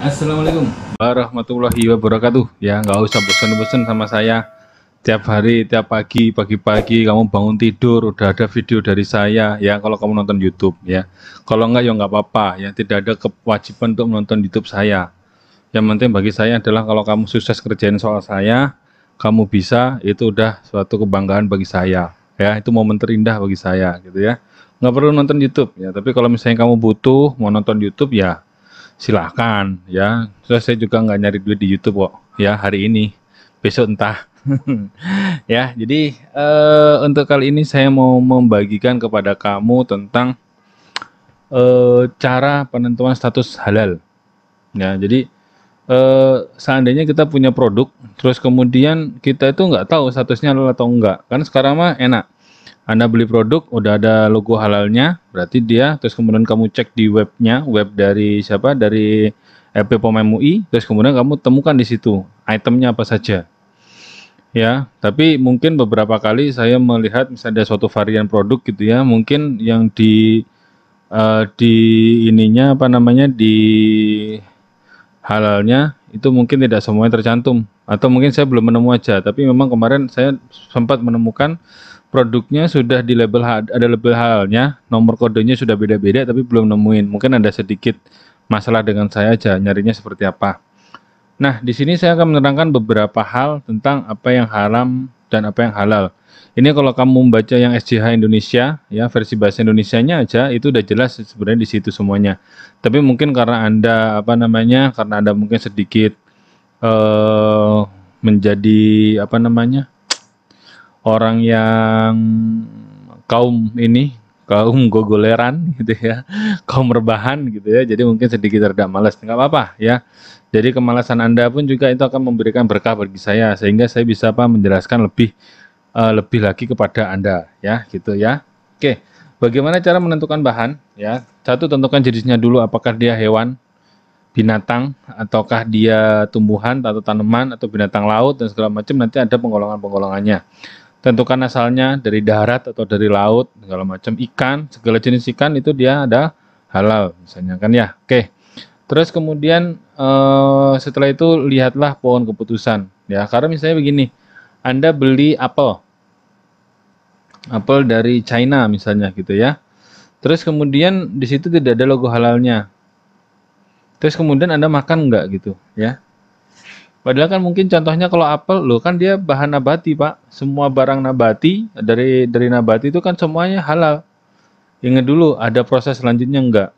Assalamualaikum. Warahmatullahi wabarakatuh. Ya nggak usah bosan-bosan sama saya. Tiap hari tiap pagi pagi-pagi kamu bangun tidur udah ada video dari saya. Ya kalau kamu nonton YouTube ya. Kalau enggak ya nggak apa-apa. Ya tidak ada kewajiban untuk menonton YouTube saya. Yang penting bagi saya adalah kalau kamu sukses kerjain soal saya kamu bisa itu udah suatu kebanggaan bagi saya. Ya itu momen terindah bagi saya gitu ya. Nggak perlu nonton YouTube ya. Tapi kalau misalnya kamu butuh mau nonton YouTube ya silahkan ya. So, saya juga nggak nyari duit di YouTube kok ya hari ini. Besok entah. Ya jadi uh, untuk kali ini saya mau membagikan kepada kamu tentang uh, cara penentuan status halal. Ya jadi uh, seandainya kita punya produk terus kemudian kita itu nggak tahu statusnya halal atau enggak kan sekarang mah enak anda beli produk udah ada logo halalnya, berarti dia terus kemudian kamu cek di webnya, web dari siapa? Dari EP POM MUI, terus kemudian kamu temukan di situ itemnya apa saja. Ya, tapi mungkin beberapa kali saya melihat misalnya ada suatu varian produk gitu ya, mungkin yang di uh, di ininya apa namanya di halalnya itu mungkin tidak semuanya tercantum atau mungkin saya belum menemu aja tapi memang kemarin saya sempat menemukan produknya sudah di label ada label halnya, nomor kodenya sudah beda-beda tapi belum nemuin. Mungkin ada sedikit masalah dengan saya aja nyarinya seperti apa. Nah, di sini saya akan menerangkan beberapa hal tentang apa yang haram dan apa yang halal. Ini kalau kamu membaca yang SJH Indonesia, ya versi bahasa Indonesianya aja itu udah jelas sebenarnya di situ semuanya. Tapi mungkin karena anda apa namanya, karena anda mungkin sedikit uh, menjadi apa namanya orang yang kaum ini kaum gogoleran gitu ya kaum rebahan gitu ya jadi mungkin sedikit rada malas. Nggak apa-apa ya. Jadi kemalasan anda pun juga itu akan memberikan berkah bagi saya sehingga saya bisa apa menjelaskan lebih uh, lebih lagi kepada anda ya gitu ya. Oke bagaimana cara menentukan bahan ya? Satu tentukan jenisnya dulu apakah dia hewan binatang ataukah dia tumbuhan atau tanaman atau binatang laut dan segala macam nanti ada penggolongan-penggolongannya tentukan asalnya dari darat atau dari laut segala macam. Ikan segala jenis ikan itu dia ada halal misalnya kan ya. Oke. Terus kemudian eh, setelah itu lihatlah pohon keputusan ya. Karena misalnya begini anda beli apel. Apel dari China misalnya gitu ya. Terus kemudian di situ tidak ada logo halalnya. Terus kemudian anda makan enggak gitu ya Padahal kan mungkin contohnya kalau apel lo kan dia bahan nabati pak. Semua barang nabati dari dari nabati itu kan semuanya halal. Ingat dulu ada proses selanjutnya enggak?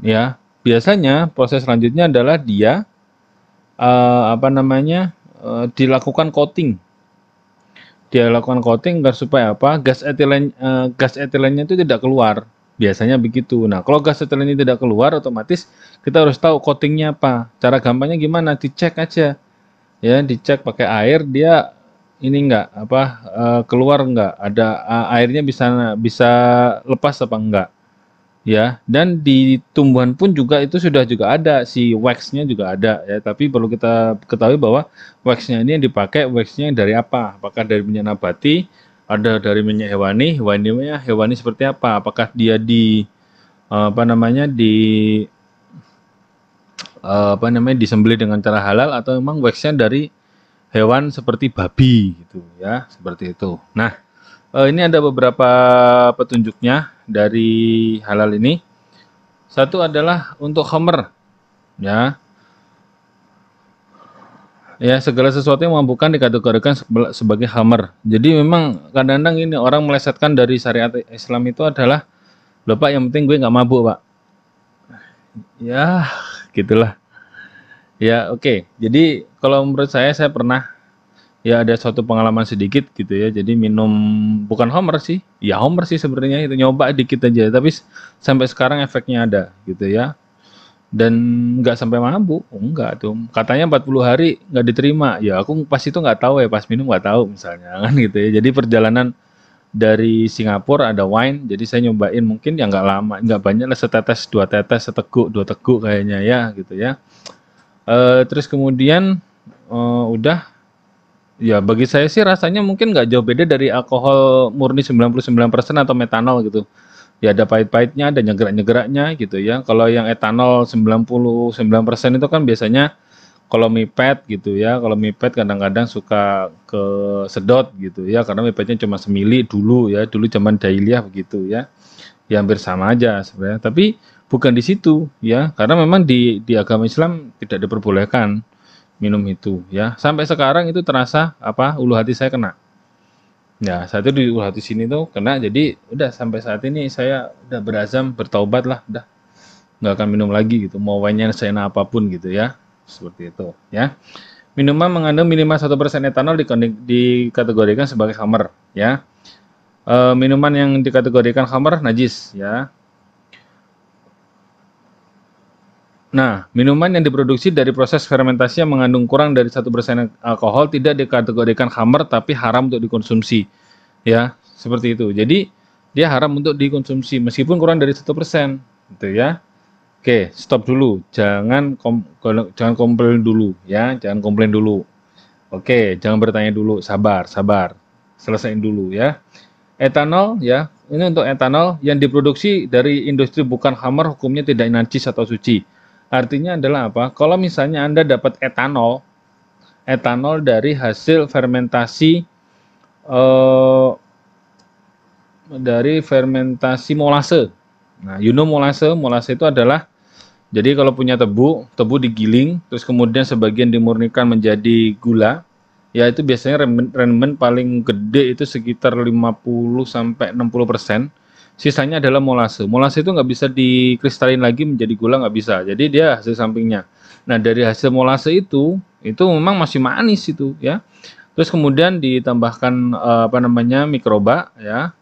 Ya biasanya proses selanjutnya adalah dia uh, apa namanya uh, dilakukan coating. Dia lakukan coating agar supaya apa? Gas etilen uh, gas etilennya itu tidak keluar Biasanya begitu. Nah, kalau gas setelah ini tidak keluar, otomatis kita harus tahu coatingnya apa. Cara gampangnya gimana? Dicek aja. Ya, dicek pakai air, dia ini enggak apa uh, keluar enggak? Ada uh, airnya bisa bisa lepas apa enggak? Ya, dan di tumbuhan pun juga itu sudah juga ada si waxnya juga ada ya. Tapi perlu kita ketahui bahwa waxnya ini yang dipakai waxnya dari apa? Apakah dari minyak nabati ada dari minyak hewani hewaninya hewani seperti apa? Apakah dia di apa namanya di apa namanya disembelih dengan cara halal atau memang waxnya dari hewan seperti babi gitu ya seperti itu. Nah ini ada beberapa petunjuknya dari halal ini. Satu adalah untuk homer ya ya segala sesuatu yang mampukan dikategorikan sebagai hammer. Jadi memang kadang-kadang ini orang melesetkan dari syariat Islam itu adalah lupa yang penting gue nggak mabuk pak. Ya gitulah. Ya oke. Okay. Jadi kalau menurut saya saya pernah ya ada suatu pengalaman sedikit gitu ya. Jadi minum bukan Homer sih, ya Homer sih sebenarnya itu nyoba dikit aja. Tapi sampai sekarang efeknya ada gitu ya dan nggak sampai mabuk oh, enggak tuh. Katanya 40 hari nggak diterima. Ya aku pas itu nggak tahu ya pas minum nggak tahu misalnya kan gitu ya. Jadi perjalanan dari Singapura ada wine jadi saya nyobain mungkin ya nggak lama nggak banyak lah setetes dua tetes seteguk dua teguk kayaknya ya gitu ya. E, terus kemudian e, udah. Ya bagi saya sih rasanya mungkin nggak jauh beda dari alkohol murni 99% atau metanol gitu ya ada pahit-pahitnya, ada nyegerak-nyegeraknya gitu ya. Kalau yang etanol 99% itu kan biasanya kalau mipet gitu ya, kalau mipet kadang-kadang suka ke sedot gitu ya, karena mipetnya cuma semili dulu ya, dulu zaman dahiliyah begitu ya. Ya hampir sama aja sebenarnya, tapi bukan di situ ya, karena memang di di agama Islam tidak diperbolehkan minum itu ya. Sampai sekarang itu terasa apa ulu hati saya kena. Ya, saat itu di hati sini tuh kena jadi udah sampai saat ini saya udah berazam bertaubat lah, udah nggak akan minum lagi gitu, mau wine saya apa pun gitu ya seperti itu ya. Minuman mengandung minimal satu persen etanol dikategorikan sebagai khamr ya. E, minuman yang dikategorikan khamr najis ya. Nah, minuman yang diproduksi dari proses fermentasi yang mengandung kurang dari satu persen alkohol tidak dikategorikan khamr tapi haram untuk dikonsumsi. Ya, seperti itu. Jadi dia haram untuk dikonsumsi meskipun kurang dari satu persen, gitu ya. Oke, stop dulu. Jangan kom jangan komplain dulu ya, jangan komplain dulu. Oke, jangan bertanya dulu, sabar, sabar. Selesaiin dulu ya. Etanol ya, ini untuk etanol yang diproduksi dari industri bukan hammer hukumnya tidak najis atau suci. Artinya adalah apa? Kalau misalnya Anda dapat etanol, etanol dari hasil fermentasi eh, dari fermentasi molase. Nah, you know molase, molase itu adalah jadi kalau punya tebu, tebu digiling, terus kemudian sebagian dimurnikan menjadi gula, ya itu biasanya rendemen paling gede itu sekitar 50 sampai 60 persen. Sisanya adalah molase. Molase itu nggak bisa dikristalin lagi menjadi gula nggak bisa. Jadi dia hasil sampingnya. Nah dari hasil molase itu, itu memang masih manis itu ya. Terus kemudian ditambahkan eh, apa namanya mikroba ya.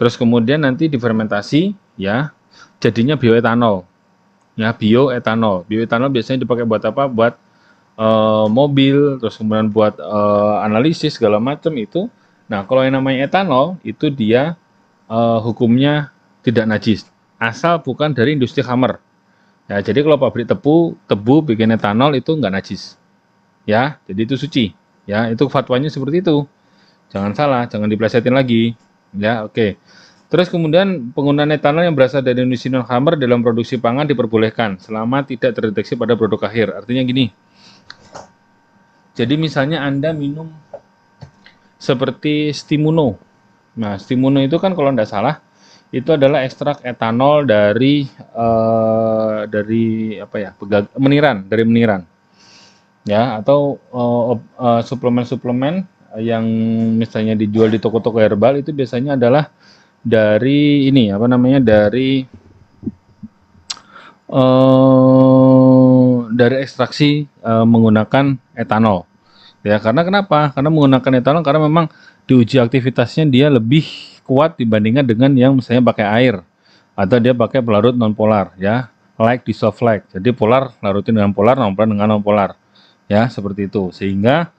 Terus kemudian nanti difermentasi ya, jadinya bioetanol ya bioetanol. Bioetanol biasanya dipakai buat apa? Buat uh, mobil, terus kemudian buat uh, analisis segala macam itu. Nah, kalau yang namanya etanol itu dia uh, hukumnya tidak najis, asal bukan dari industri hammer. Ya, jadi kalau pabrik tebu, tebu bikin etanol itu nggak najis. Ya, jadi itu suci. Ya, itu fatwanya seperti itu. Jangan salah, jangan diplesetin lagi. Ya, oke. Okay. Terus kemudian penggunaan etanol yang berasal dari industri non hammer dalam produksi pangan diperbolehkan selama tidak terdeteksi pada produk akhir. Artinya gini. Jadi misalnya Anda minum seperti Stimuno. Nah, Stimuno itu kan kalau tidak salah itu adalah ekstrak etanol dari uh, dari apa ya? meniran, dari meniran. Ya, atau suplemen-suplemen uh, uh, yang misalnya dijual di toko-toko herbal itu biasanya adalah dari ini apa namanya dari uh, dari ekstraksi uh, menggunakan etanol ya karena kenapa? Karena menggunakan etanol karena memang diuji aktivitasnya dia lebih kuat dibandingkan dengan yang misalnya pakai air. Atau dia pakai pelarut non polar ya. Like dissolve like. Jadi polar larutin dengan polar non polar dengan non polar ya seperti itu. Sehingga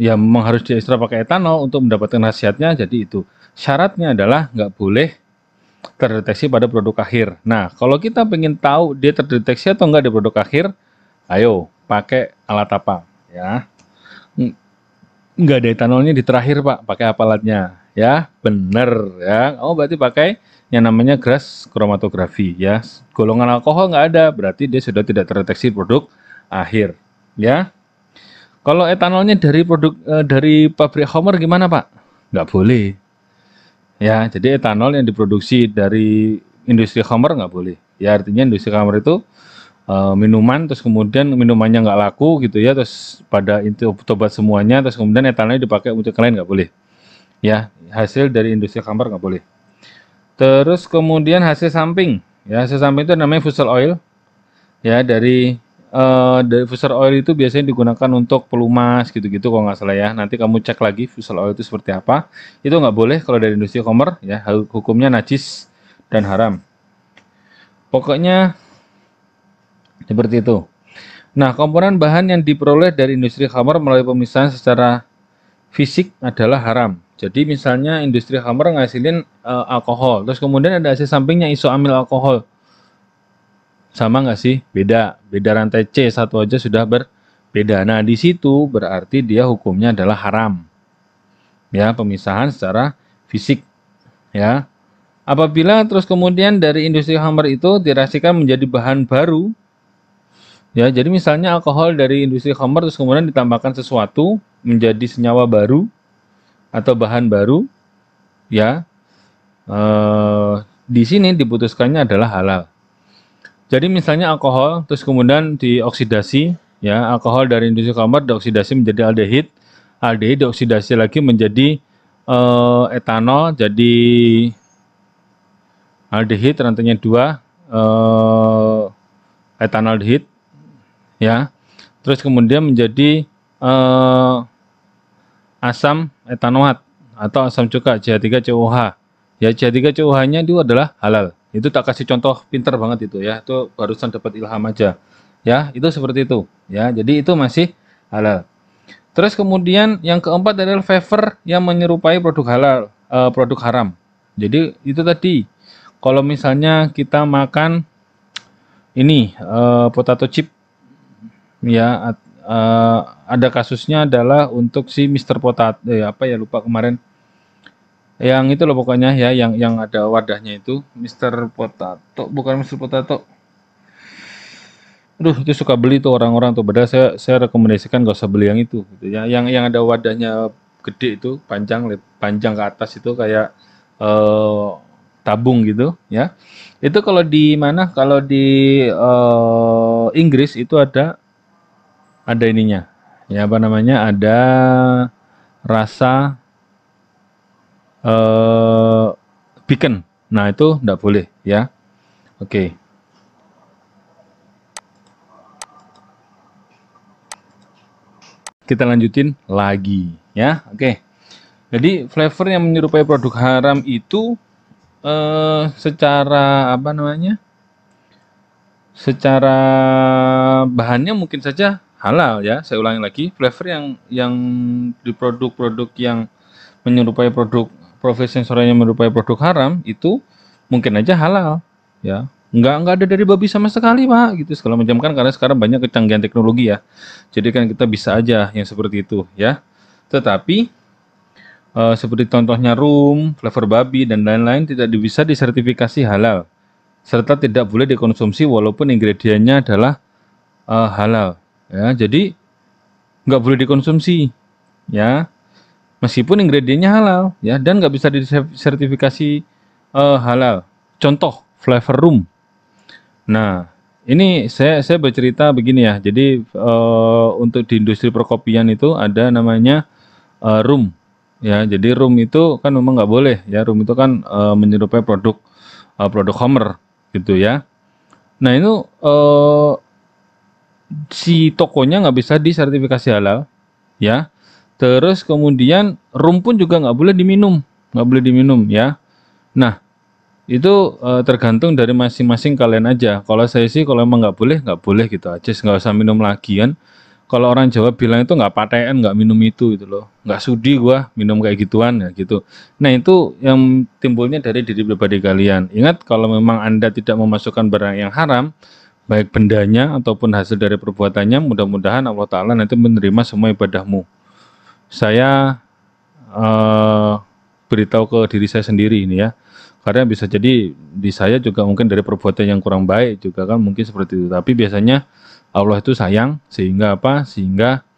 ya memang harus diekstrak pakai etanol untuk mendapatkan khasiatnya jadi itu. Syaratnya adalah nggak boleh terdeteksi pada produk akhir. Nah, kalau kita ingin tahu dia terdeteksi atau enggak di produk akhir, ayo pakai alat apa ya. Enggak ada etanolnya di terakhir Pak, pakai apa alatnya? Ya, bener ya. Oh, berarti pakai yang namanya gas kromatografi ya. Golongan alkohol nggak ada, berarti dia sudah tidak terdeteksi produk akhir ya. Kalau etanolnya dari produk eh, dari pabrik Homer gimana Pak? Nggak boleh Ya, jadi etanol yang diproduksi dari industri khamr nggak boleh. Ya artinya industri khamr itu uh, minuman, terus kemudian minumannya nggak laku gitu ya, terus pada itu tobat semuanya, terus kemudian etanolnya dipakai untuk yang nggak boleh. Ya, hasil dari industri khamr nggak boleh. Terus kemudian hasil samping, ya hasil samping itu namanya fusel oil, ya dari uh, dari diffuser oil itu biasanya digunakan untuk pelumas gitu-gitu kalau nggak salah ya. Nanti kamu cek lagi fusel oil itu seperti apa. Itu nggak boleh kalau dari industri komer ya, hukumnya najis dan haram. Pokoknya seperti itu. Nah, komponen bahan yang diperoleh dari industri khamar melalui pemisahan secara fisik adalah haram. Jadi misalnya industri khamar ngasilin uh, alkohol, terus kemudian ada hasil sampingnya isoamil alkohol sama nggak sih? Beda. Beda rantai C satu aja sudah berbeda. Nah, di situ berarti dia hukumnya adalah haram. Ya, pemisahan secara fisik. Ya. Apabila terus kemudian dari industri khamar itu dirasakan menjadi bahan baru, ya jadi misalnya alkohol dari industri khamar terus kemudian ditambahkan sesuatu menjadi senyawa baru atau bahan baru, ya eh, di sini diputuskannya adalah halal. Jadi misalnya alkohol terus kemudian dioksidasi, ya alkohol dari industri khamar dioksidasi menjadi aldehid, aldehid dioksidasi lagi menjadi eh, etanol, jadi aldehid rantainya dua eh, etanaldehid ya. Terus kemudian menjadi eh, asam etanoat atau asam cuka CH3COH ya CH3COH nya itu adalah halal. Itu tak kasih contoh pinter banget itu ya. Itu barusan dapat ilham aja. Ya itu seperti itu. Ya jadi itu masih halal. Terus kemudian yang keempat adalah favor yang menyerupai produk halal eh, produk haram. Jadi itu tadi. Kalau misalnya kita makan ini uh, potato chip ya uh, ada kasusnya adalah untuk si Mr. Potato eh, apa ya lupa kemarin yang itu loh pokoknya ya yang yang ada wadahnya itu Mr. Potato bukan Mr. Potato Aduh, itu suka beli tuh orang-orang tuh. Padahal saya saya rekomendasikan gak usah beli yang itu gitu ya. Yang yang ada wadahnya gede itu, panjang panjang ke atas itu kayak eh tabung gitu ya. Itu kalau di mana? Kalau di uh, Inggris itu ada ada ininya. Ya apa namanya? Ada rasa uh, beacon. Nah, itu enggak boleh ya. Oke. Kita lanjutin lagi ya. Oke. Jadi flavor yang menyerupai produk haram itu eh, secara apa namanya? Secara bahannya mungkin saja halal ya. Saya ulangi lagi, flavor yang yang di produk-produk yang menyerupai produk profesi sensornya menyerupai produk haram itu mungkin aja halal ya. Enggak enggak ada dari babi sama sekali, Pak, gitu segala macam kan karena sekarang banyak kecanggihan teknologi ya. Jadi kan kita bisa aja yang seperti itu ya. Tetapi uh, seperti contohnya rum, flavor babi, dan lain-lain tidak bisa disertifikasi halal, serta tidak boleh dikonsumsi walaupun ingredientnya adalah uh, halal. Ya, jadi nggak boleh dikonsumsi, ya, meskipun ingredientnya halal, ya, dan nggak bisa disertifikasi uh, halal. Contoh flavor rum. Nah, ini saya saya bercerita begini ya. Jadi uh, untuk di industri perkopian itu ada namanya uh, rum ya jadi room itu kan memang nggak boleh ya room itu kan uh, menyerupai produk uh, produk Homer gitu ya nah itu uh, si tokonya nggak bisa disertifikasi halal ya. Terus kemudian room pun juga nggak boleh diminum nggak boleh diminum ya. Nah itu uh, tergantung dari masing-masing kalian aja. Kalau saya sih kalau emang nggak boleh nggak boleh gitu aja. Nggak usah minum lagi kan. Kalau orang Jawa bilang itu nggak paten, nggak minum itu gitu loh, nggak sudi gua minum kayak gituan ya gitu. Nah itu yang timbulnya dari diri pribadi kalian. Ingat kalau memang anda tidak memasukkan barang yang haram, baik bendanya ataupun hasil dari perbuatannya, mudah-mudahan Allah Taala nanti menerima semua ibadahmu. Saya uh, beritahu ke diri saya sendiri ini ya, karena bisa jadi di saya juga mungkin dari perbuatan yang kurang baik juga kan mungkin seperti itu. Tapi biasanya Allah itu sayang sehingga apa? Sehingga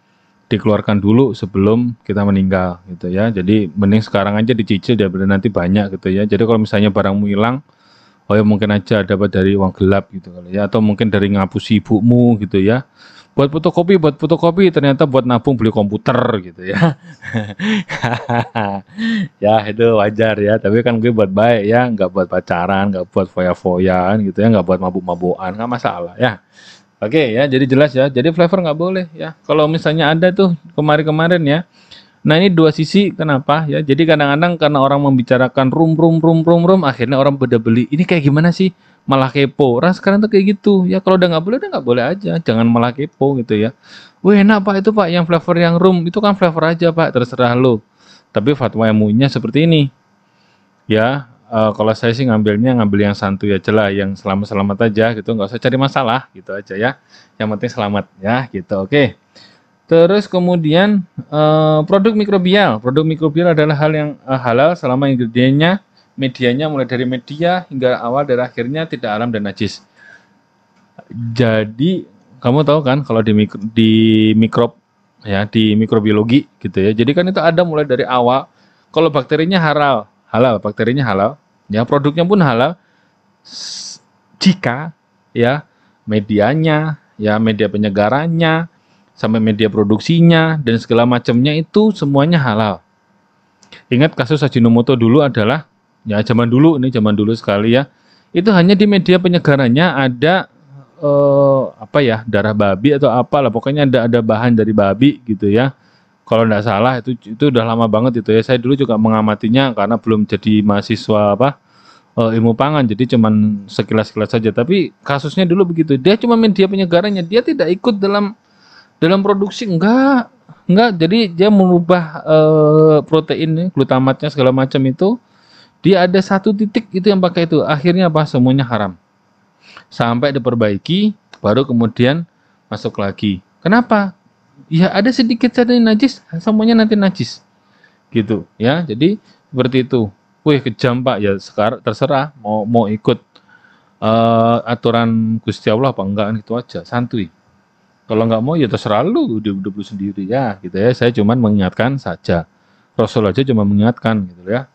dikeluarkan dulu sebelum kita meninggal gitu ya. Jadi mending sekarang aja dicicil daripada nanti banyak gitu ya. Jadi kalau misalnya barangmu hilang, oh ya mungkin aja dapat dari uang gelap gitu kali ya atau mungkin dari ngapusi ibumu gitu ya. Buat fotokopi, buat fotokopi ternyata buat nabung beli komputer gitu ya. ya itu wajar ya, tapi kan gue buat baik ya, nggak buat pacaran, nggak buat foya-foyaan gitu ya, nggak buat mabuk-mabukan, nggak masalah ya. Oke ya, jadi jelas ya. Jadi flavor nggak boleh ya. Kalau misalnya ada tuh kemarin-kemarin ya. Nah ini dua sisi kenapa ya. Jadi kadang-kadang karena orang membicarakan room room room room room, akhirnya orang beda beli. Ini kayak gimana sih? Malah kepo. Orang sekarang tuh kayak gitu ya. Kalau udah nggak boleh, udah nggak boleh aja. Jangan malah kepo gitu ya. Wih enak pak itu pak yang flavor yang room itu kan flavor aja pak terserah lo. Tapi fatwa yang munya seperti ini. Ya, uh, kalau saya sih ngambilnya ngambil yang santuy aja lah yang selamat-selamat aja gitu nggak usah cari masalah gitu aja ya yang penting selamat ya gitu oke okay. Terus kemudian uh, produk mikrobial produk mikrobial adalah hal yang uh, halal selama ingredientnya medianya mulai dari media hingga awal dan akhirnya tidak alam dan najis. Jadi kamu tahu kan kalau di mikro, di mikrob ya di mikrobiologi gitu ya. Jadi kan itu ada mulai dari awal. Kalau bakterinya halal, halal, bakterinya halal, ya produknya pun halal. Jika ya medianya, ya media penyegarannya, sampai media produksinya dan segala macamnya itu semuanya halal. Ingat kasus Ajinomoto dulu adalah ya zaman dulu ini zaman dulu sekali ya. Itu hanya di media penyegarannya ada eh, apa ya darah babi atau apa lah pokoknya ada ada bahan dari babi gitu ya. Kalau tidak salah itu itu udah lama banget itu ya. Saya dulu juga mengamatinya karena belum jadi mahasiswa apa eh, ilmu pangan. Jadi cuman sekilas-sekilas saja. Tapi kasusnya dulu begitu. Dia cuma media penyegarannya. Dia tidak ikut dalam dalam produksi enggak enggak jadi dia merubah eh, protein glutamatnya segala macam itu dia ada satu titik itu yang pakai itu akhirnya apa semuanya haram sampai diperbaiki baru kemudian masuk lagi. Kenapa? Ya ada sedikit saja najis, semuanya nanti najis. Gitu ya. Jadi seperti itu. Wih kejam Pak ya sekarang terserah mau mau ikut uh, aturan Gusti Allah apa enggak itu aja santuy. Kalau nggak mau ya terserah lu udah udah sendiri ya gitu ya. Saya cuman mengingatkan saja. Rasul aja cuma mengingatkan gitu ya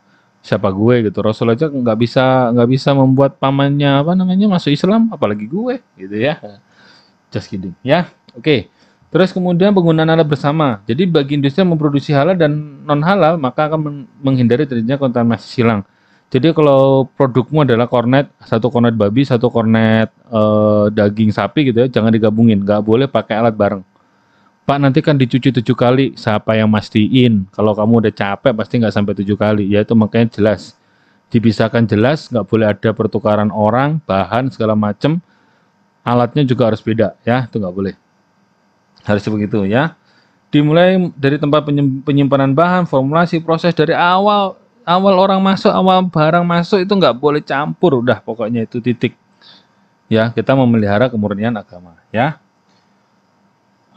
siapa gue gitu Rasul aja nggak bisa nggak bisa membuat pamannya apa namanya masuk Islam apalagi gue gitu ya just kidding ya oke okay. terus kemudian penggunaan alat bersama jadi bagi industri yang memproduksi halal dan non halal maka akan menghindari terjadinya kontaminasi silang jadi kalau produkmu adalah kornet satu kornet babi satu kornet eh, daging sapi gitu ya jangan digabungin nggak boleh pakai alat bareng Pak nanti kan dicuci tujuh kali, siapa yang mastiin? Kalau kamu udah capek pasti nggak sampai tujuh kali, ya itu makanya jelas. Dipisahkan jelas, nggak boleh ada pertukaran orang, bahan segala macam. Alatnya juga harus beda, ya itu nggak boleh. Harus begitu ya. Dimulai dari tempat penyimpanan bahan, formulasi, proses dari awal awal orang masuk, awal barang masuk itu nggak boleh campur, udah pokoknya itu titik. Ya kita memelihara kemurnian agama, ya.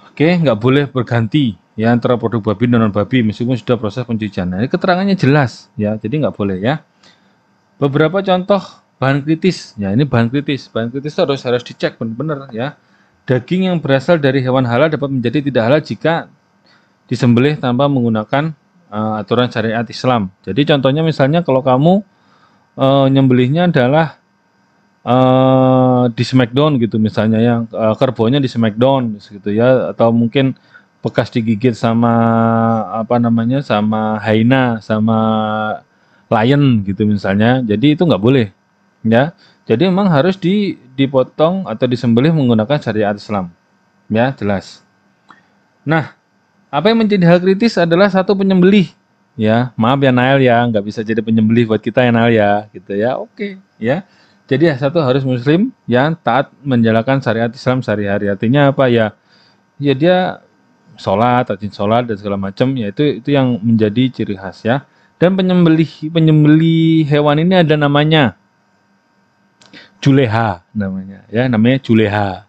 Oke, nggak boleh berganti ya antara produk babi dan non babi meskipun sudah proses pencucian. Nah, ini keterangannya jelas ya, jadi nggak boleh ya. Beberapa contoh bahan kritis, ya ini bahan kritis. Bahan kritis itu harus harus dicek benar-benar ya. Daging yang berasal dari hewan halal dapat menjadi tidak halal jika disembelih tanpa menggunakan uh, aturan syariat Islam. Jadi contohnya misalnya kalau kamu uh, nyembelihnya adalah uh, di Smackdown gitu misalnya yang uh, kerbonya di Smackdown gitu ya atau mungkin bekas digigit sama apa namanya sama hyena sama lion gitu misalnya. Jadi itu nggak boleh ya. Jadi memang harus di dipotong atau disembelih menggunakan syariat Islam. Ya jelas. Nah apa yang menjadi hal kritis adalah satu penyembelih ya maaf ya Nail ya nggak bisa jadi penyembelih buat kita ya Nail ya gitu ya oke ya jadi ya satu harus muslim yang taat menjalankan syariat Islam sehari-hari. Artinya apa ya? Ya dia sholat, rajin sholat dan segala macam. Ya itu itu yang menjadi ciri khas ya. Dan penyembelih penyembelih hewan ini ada namanya juleha namanya ya namanya juleha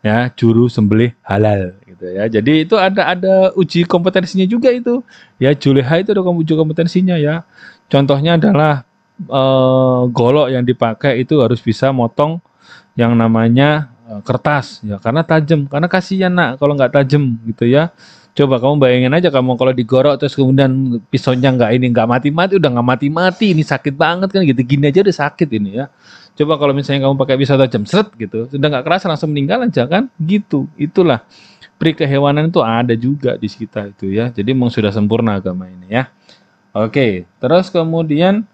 ya juru sembelih halal gitu ya. Jadi itu ada ada uji kompetensinya juga itu. Ya juleha itu ada uji kompetensinya ya. Contohnya adalah uh, golok yang dipakai itu harus bisa motong yang namanya uh, kertas ya. Karena tajam karena kasihan nak kalau nggak tajam gitu ya. Coba kamu bayangin aja kamu kalau digorok terus kemudian pisaunya nggak ini nggak mati-mati udah nggak mati-mati ini sakit banget kan gitu. Gini aja udah sakit ini ya. Coba kalau misalnya kamu pakai pisau tajam seret gitu. Sudah nggak kerasa langsung meninggal aja kan? Gitu itulah pri kehewanan itu ada juga di sekitar itu ya jadi memang sudah sempurna agama ini ya oke terus kemudian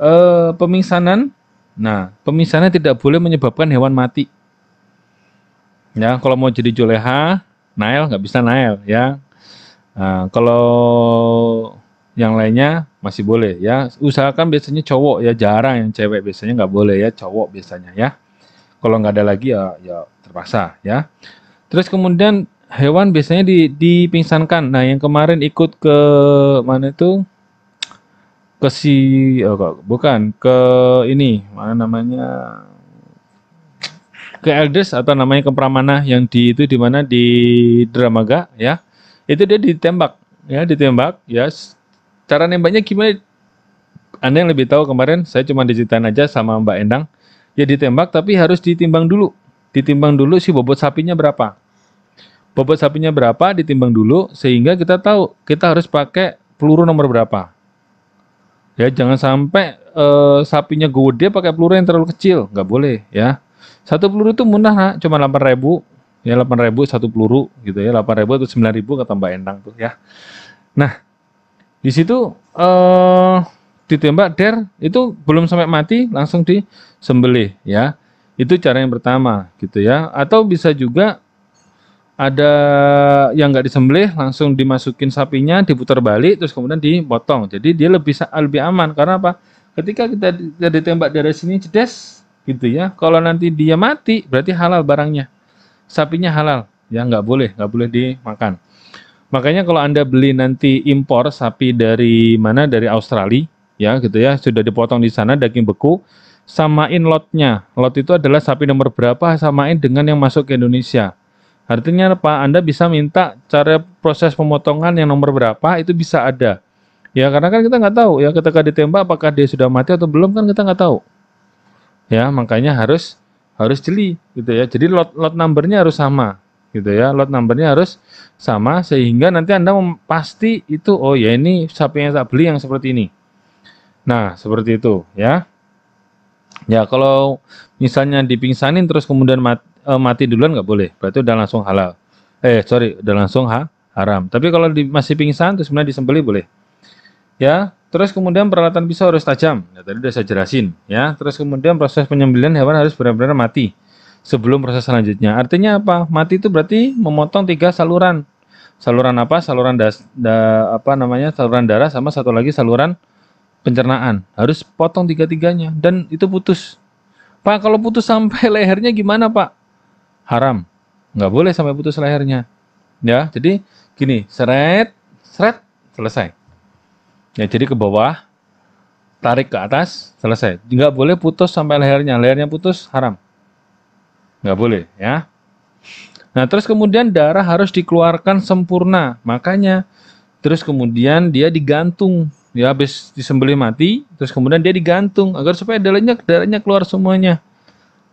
eh, pemingsanan. Nah, pemingsanan tidak boleh menyebabkan hewan mati. Ya, kalau mau jadi joleha, nail nggak bisa nail ya. Nah, kalau yang lainnya masih boleh ya. Usahakan biasanya cowok ya, jarang yang cewek biasanya nggak boleh ya, cowok biasanya ya. Kalau nggak ada lagi ya, ya terpaksa ya. Terus kemudian hewan biasanya di, dipingsankan. Nah, yang kemarin ikut ke mana itu ke si oh, bukan ke ini mana namanya ke Elders atau namanya ke Pramana yang di itu di mana di Dramaga ya itu dia ditembak ya ditembak ya cara nembaknya gimana Anda yang lebih tahu kemarin saya cuma diceritain aja sama Mbak Endang. Ya ditembak tapi harus ditimbang dulu. Ditimbang dulu si bobot sapinya berapa. Bobot sapinya berapa ditimbang dulu sehingga kita tahu kita harus pakai peluru nomor berapa. Ya jangan sampai eh, sapinya gede pakai peluru yang terlalu kecil, nggak boleh ya. Satu peluru itu murah nak, cuma 8.000 ya 8.000 satu peluru gitu ya 8.000 atau 9.000 kata Mbak Endang tuh ya. Nah di situ eh, ditembak der itu belum sampai mati langsung disembelih ya. Itu cara yang pertama gitu ya. Atau bisa juga ada yang nggak disembelih langsung dimasukin sapinya diputar balik terus kemudian dipotong. Jadi dia lebih lebih aman. Karena apa? Ketika kita, kita ditembak dari sini cedes gitu ya. Kalau nanti dia mati berarti halal barangnya. Sapinya halal. Ya nggak boleh nggak boleh dimakan. Makanya kalau anda beli nanti impor sapi dari mana? Dari Australia ya gitu ya. Sudah dipotong di sana daging beku. Samain lotnya. Lot itu adalah sapi nomor berapa samain dengan yang masuk ke Indonesia Artinya apa? Anda bisa minta cara proses pemotongan yang nomor berapa itu bisa ada. Ya karena kan kita nggak tahu ya ketika ditembak apakah dia sudah mati atau belum kan kita nggak tahu. Ya makanya harus harus jeli gitu ya. Jadi lot lot numbernya harus sama gitu ya. Lot numbernya harus sama sehingga nanti Anda pasti itu oh ya ini sapi yang saya beli yang seperti ini. Nah, seperti itu ya. Ya kalau misalnya dipingsanin terus kemudian mati, uh, mati duluan nggak boleh, berarti udah langsung halal. Eh sorry, udah langsung ha haram. Tapi kalau di, masih pingsan terus kemudian disembeli boleh. Ya, terus kemudian peralatan pisau harus tajam. Ya, tadi udah saya jelasin. Ya, terus kemudian proses penyembelihan hewan harus benar-benar mati sebelum proses selanjutnya. Artinya apa? Mati itu berarti memotong tiga saluran. Saluran apa? Saluran das, da, apa namanya? Saluran darah sama satu lagi saluran pencernaan. Harus potong tiga-tiganya dan itu putus. Pak, kalau putus sampai lehernya gimana, Pak? Haram. Nggak boleh sampai putus lehernya. Ya, jadi gini, seret, seret, selesai. Ya, jadi ke bawah, tarik ke atas, selesai. Nggak boleh putus sampai lehernya. Lehernya putus, haram. Nggak boleh, ya. Nah, terus kemudian darah harus dikeluarkan sempurna. Makanya, terus kemudian dia digantung. Ya, habis disembelih mati, terus kemudian dia digantung agar supaya darahnya darahnya keluar semuanya.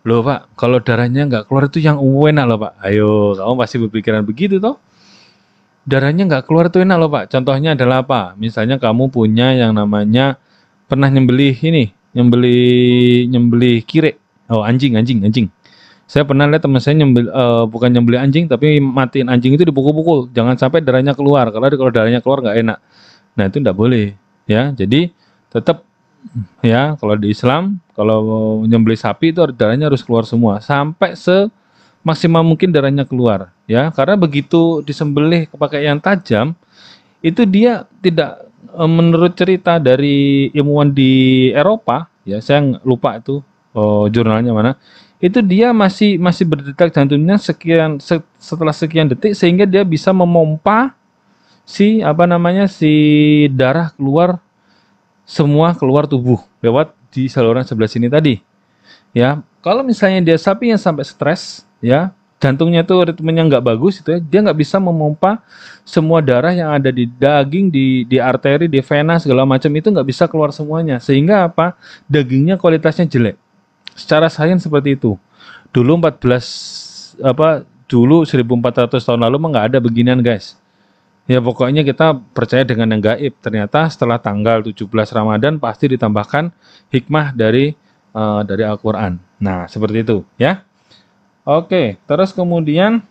Loh pak, kalau darahnya nggak keluar itu yang enak loh pak. Ayo, kamu pasti berpikiran begitu toh? Darahnya nggak keluar itu enak loh pak. Contohnya adalah apa? Misalnya kamu punya yang namanya pernah nyembelih ini, nyembelih nyembelih kire. Oh anjing, anjing, anjing. Saya pernah lihat teman saya nyembel, uh, bukan nyembelih anjing, tapi matiin anjing itu dipukul-pukul. Jangan sampai darahnya keluar. Kalau kalau darahnya keluar nggak enak. Nah itu nggak boleh, ya. Jadi tetap ya kalau di Islam kalau nyembelih sapi itu darahnya harus keluar semua sampai se maksimal mungkin darahnya keluar ya. Karena begitu disembelih pakai yang tajam itu dia tidak e, menurut cerita dari ilmuwan di Eropa ya saya lupa itu oh, jurnalnya mana itu dia masih masih berdetak jantungnya sekian se, setelah sekian detik sehingga dia bisa memompa si apa namanya si darah keluar semua keluar tubuh lewat di saluran sebelah sini tadi. Ya, kalau misalnya dia sapi yang sampai stres, ya jantungnya itu ritmenya nggak bagus itu ya, dia nggak bisa memompa semua darah yang ada di daging, di di arteri, di vena segala macam itu nggak bisa keluar semuanya. Sehingga apa? Dagingnya kualitasnya jelek. Secara sains seperti itu. Dulu 14 apa dulu 1400 tahun lalu nggak ada beginian guys Ya pokoknya kita percaya dengan yang gaib. Ternyata setelah tanggal 17 Ramadan pasti ditambahkan hikmah dari uh, dari Al-Qur'an. Nah, seperti itu ya. Oke, terus kemudian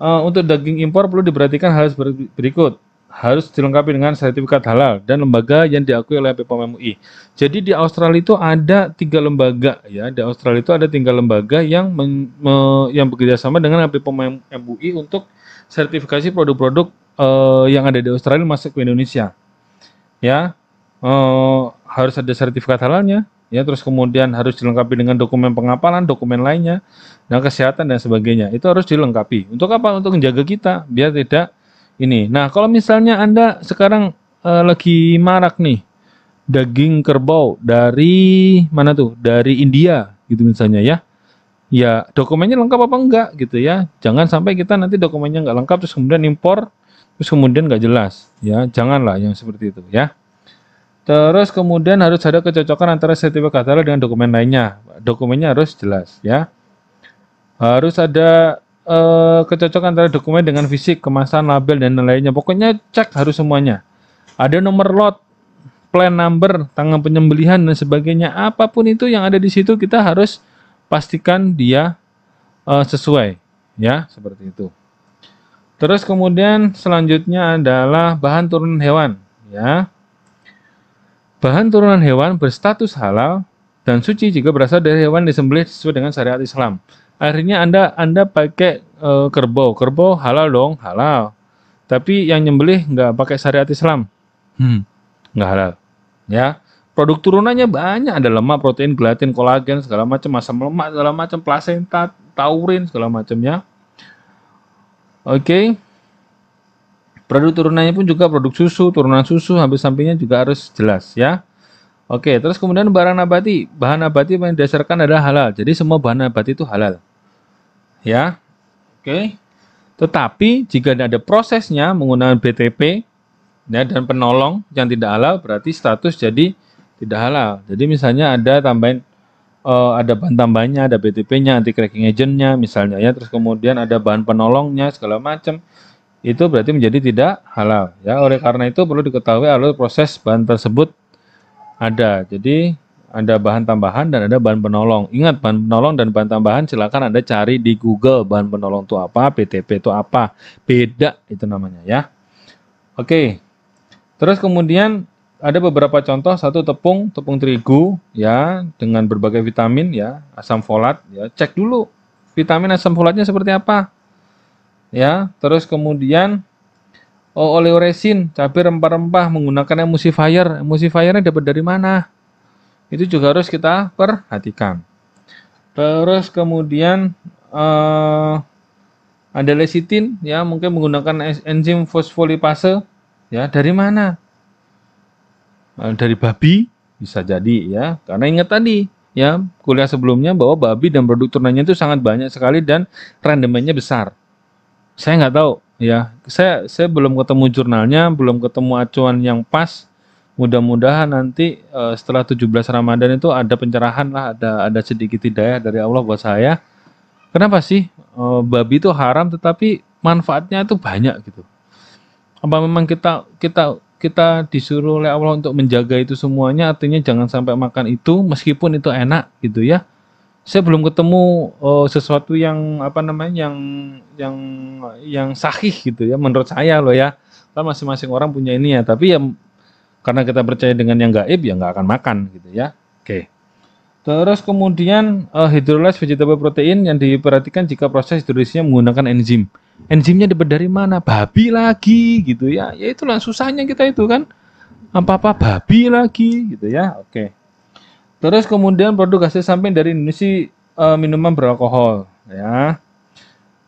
uh, untuk daging impor perlu diperhatikan hal berikut. Harus dilengkapi dengan sertifikat halal dan lembaga yang diakui oleh BPOM MUI. Jadi di Australia itu ada tiga lembaga ya. Di Australia itu ada tiga lembaga yang men, me, yang bekerja sama dengan BPOM MUI untuk sertifikasi produk-produk uh, yang ada di Australia masuk ke Indonesia. Ya, uh, harus ada sertifikat halalnya, ya terus kemudian harus dilengkapi dengan dokumen pengapalan, dokumen lainnya, dan kesehatan dan sebagainya. Itu harus dilengkapi. Untuk apa? Untuk menjaga kita biar tidak ini. Nah, kalau misalnya Anda sekarang uh, lagi marak nih daging kerbau dari mana tuh? Dari India gitu misalnya ya. Ya, dokumennya lengkap apa enggak gitu ya. Jangan sampai kita nanti dokumennya enggak lengkap terus kemudian impor terus kemudian nggak jelas ya janganlah yang seperti itu ya Terus kemudian harus ada kecocokan antara sertifikat halal dengan dokumen lainnya. Dokumennya harus jelas ya. Harus ada eh, kecocokan antara dokumen dengan fisik, kemasan, label dan lainnya. Pokoknya cek harus semuanya. Ada nomor lot, plan number, tanggal penyembelihan dan sebagainya. Apa pun itu yang ada di situ kita harus pastikan dia eh, sesuai ya, seperti itu. Terus kemudian selanjutnya adalah bahan turunan hewan ya. Bahan turunan hewan berstatus halal dan suci jika berasal dari hewan disembelih sesuai dengan syariat Islam. Akhirnya Anda Anda pakai e, kerbau, kerbau halal dong, halal. Tapi yang nyembelih nggak pakai syariat Islam, hmm, nggak halal. Ya, produk turunannya banyak, ada lemak, protein, gelatin, kolagen, segala macam, asam lemak, segala macam, plasenta, taurin, segala macamnya. Oke. Okay. Produk turunannya pun juga produk susu, turunan susu, hampir sampingnya juga harus jelas ya. Oke, terus kemudian barang nabati. Bahan nabati yang didasarkan adalah halal. Jadi semua bahan nabati itu halal. Ya. Oke. Tetapi jika ada prosesnya menggunakan BTP ya, dan penolong yang tidak halal berarti status jadi tidak halal. Jadi misalnya ada tambahin uh, ada bahan tambahnya, ada BTP-nya, anti cracking agent-nya misalnya ya, terus kemudian ada bahan penolongnya segala macam itu berarti menjadi tidak halal ya. Oleh karena itu perlu diketahui alur proses bahan tersebut ada. Jadi ada bahan tambahan dan ada bahan penolong. Ingat bahan penolong dan bahan tambahan silakan anda cari di Google bahan penolong itu apa PTP itu apa. Beda itu namanya ya. Oke. Terus kemudian ada beberapa contoh satu tepung tepung terigu ya dengan berbagai vitamin ya asam folat ya cek dulu vitamin asam folatnya seperti apa ya. Terus kemudian oh, oleoresin cabai rempah-rempah menggunakan emulsifier emulsifiernya dapat dari mana? Itu juga harus kita perhatikan. Terus kemudian uh, ada lecitin ya mungkin menggunakan enzim fosfolipase ya dari mana dari babi bisa jadi ya. Karena ingat tadi ya kuliah sebelumnya bahwa babi dan produk turnanya itu sangat banyak sekali dan randemennya besar. Saya nggak tahu ya. Saya saya belum ketemu jurnalnya belum ketemu acuan yang pas. Mudah-mudahan nanti uh, setelah 17 Ramadan itu ada pencerahan lah ada ada sedikit hidayah dari Allah buat saya. Kenapa sih uh, babi itu haram tetapi manfaatnya itu banyak gitu? Apa memang kita kita kita disuruh oleh Allah untuk menjaga itu semuanya artinya jangan sampai makan itu meskipun itu enak gitu ya. Saya belum ketemu uh, sesuatu yang apa namanya yang yang yang sahih gitu ya menurut saya loh ya. Kan masing-masing orang punya ini ya tapi ya karena kita percaya dengan yang gaib ya nggak akan makan gitu ya. Oke. Terus kemudian uh, hydrolyze vegetable protein yang diperhatikan jika proses hidrolisnya menggunakan enzim enzimnya dapat dari mana babi lagi gitu ya ya itulah susahnya kita itu kan apa apa babi lagi gitu ya oke Terus kemudian produk hasil samping dari industri uh, minuman beralkohol ya.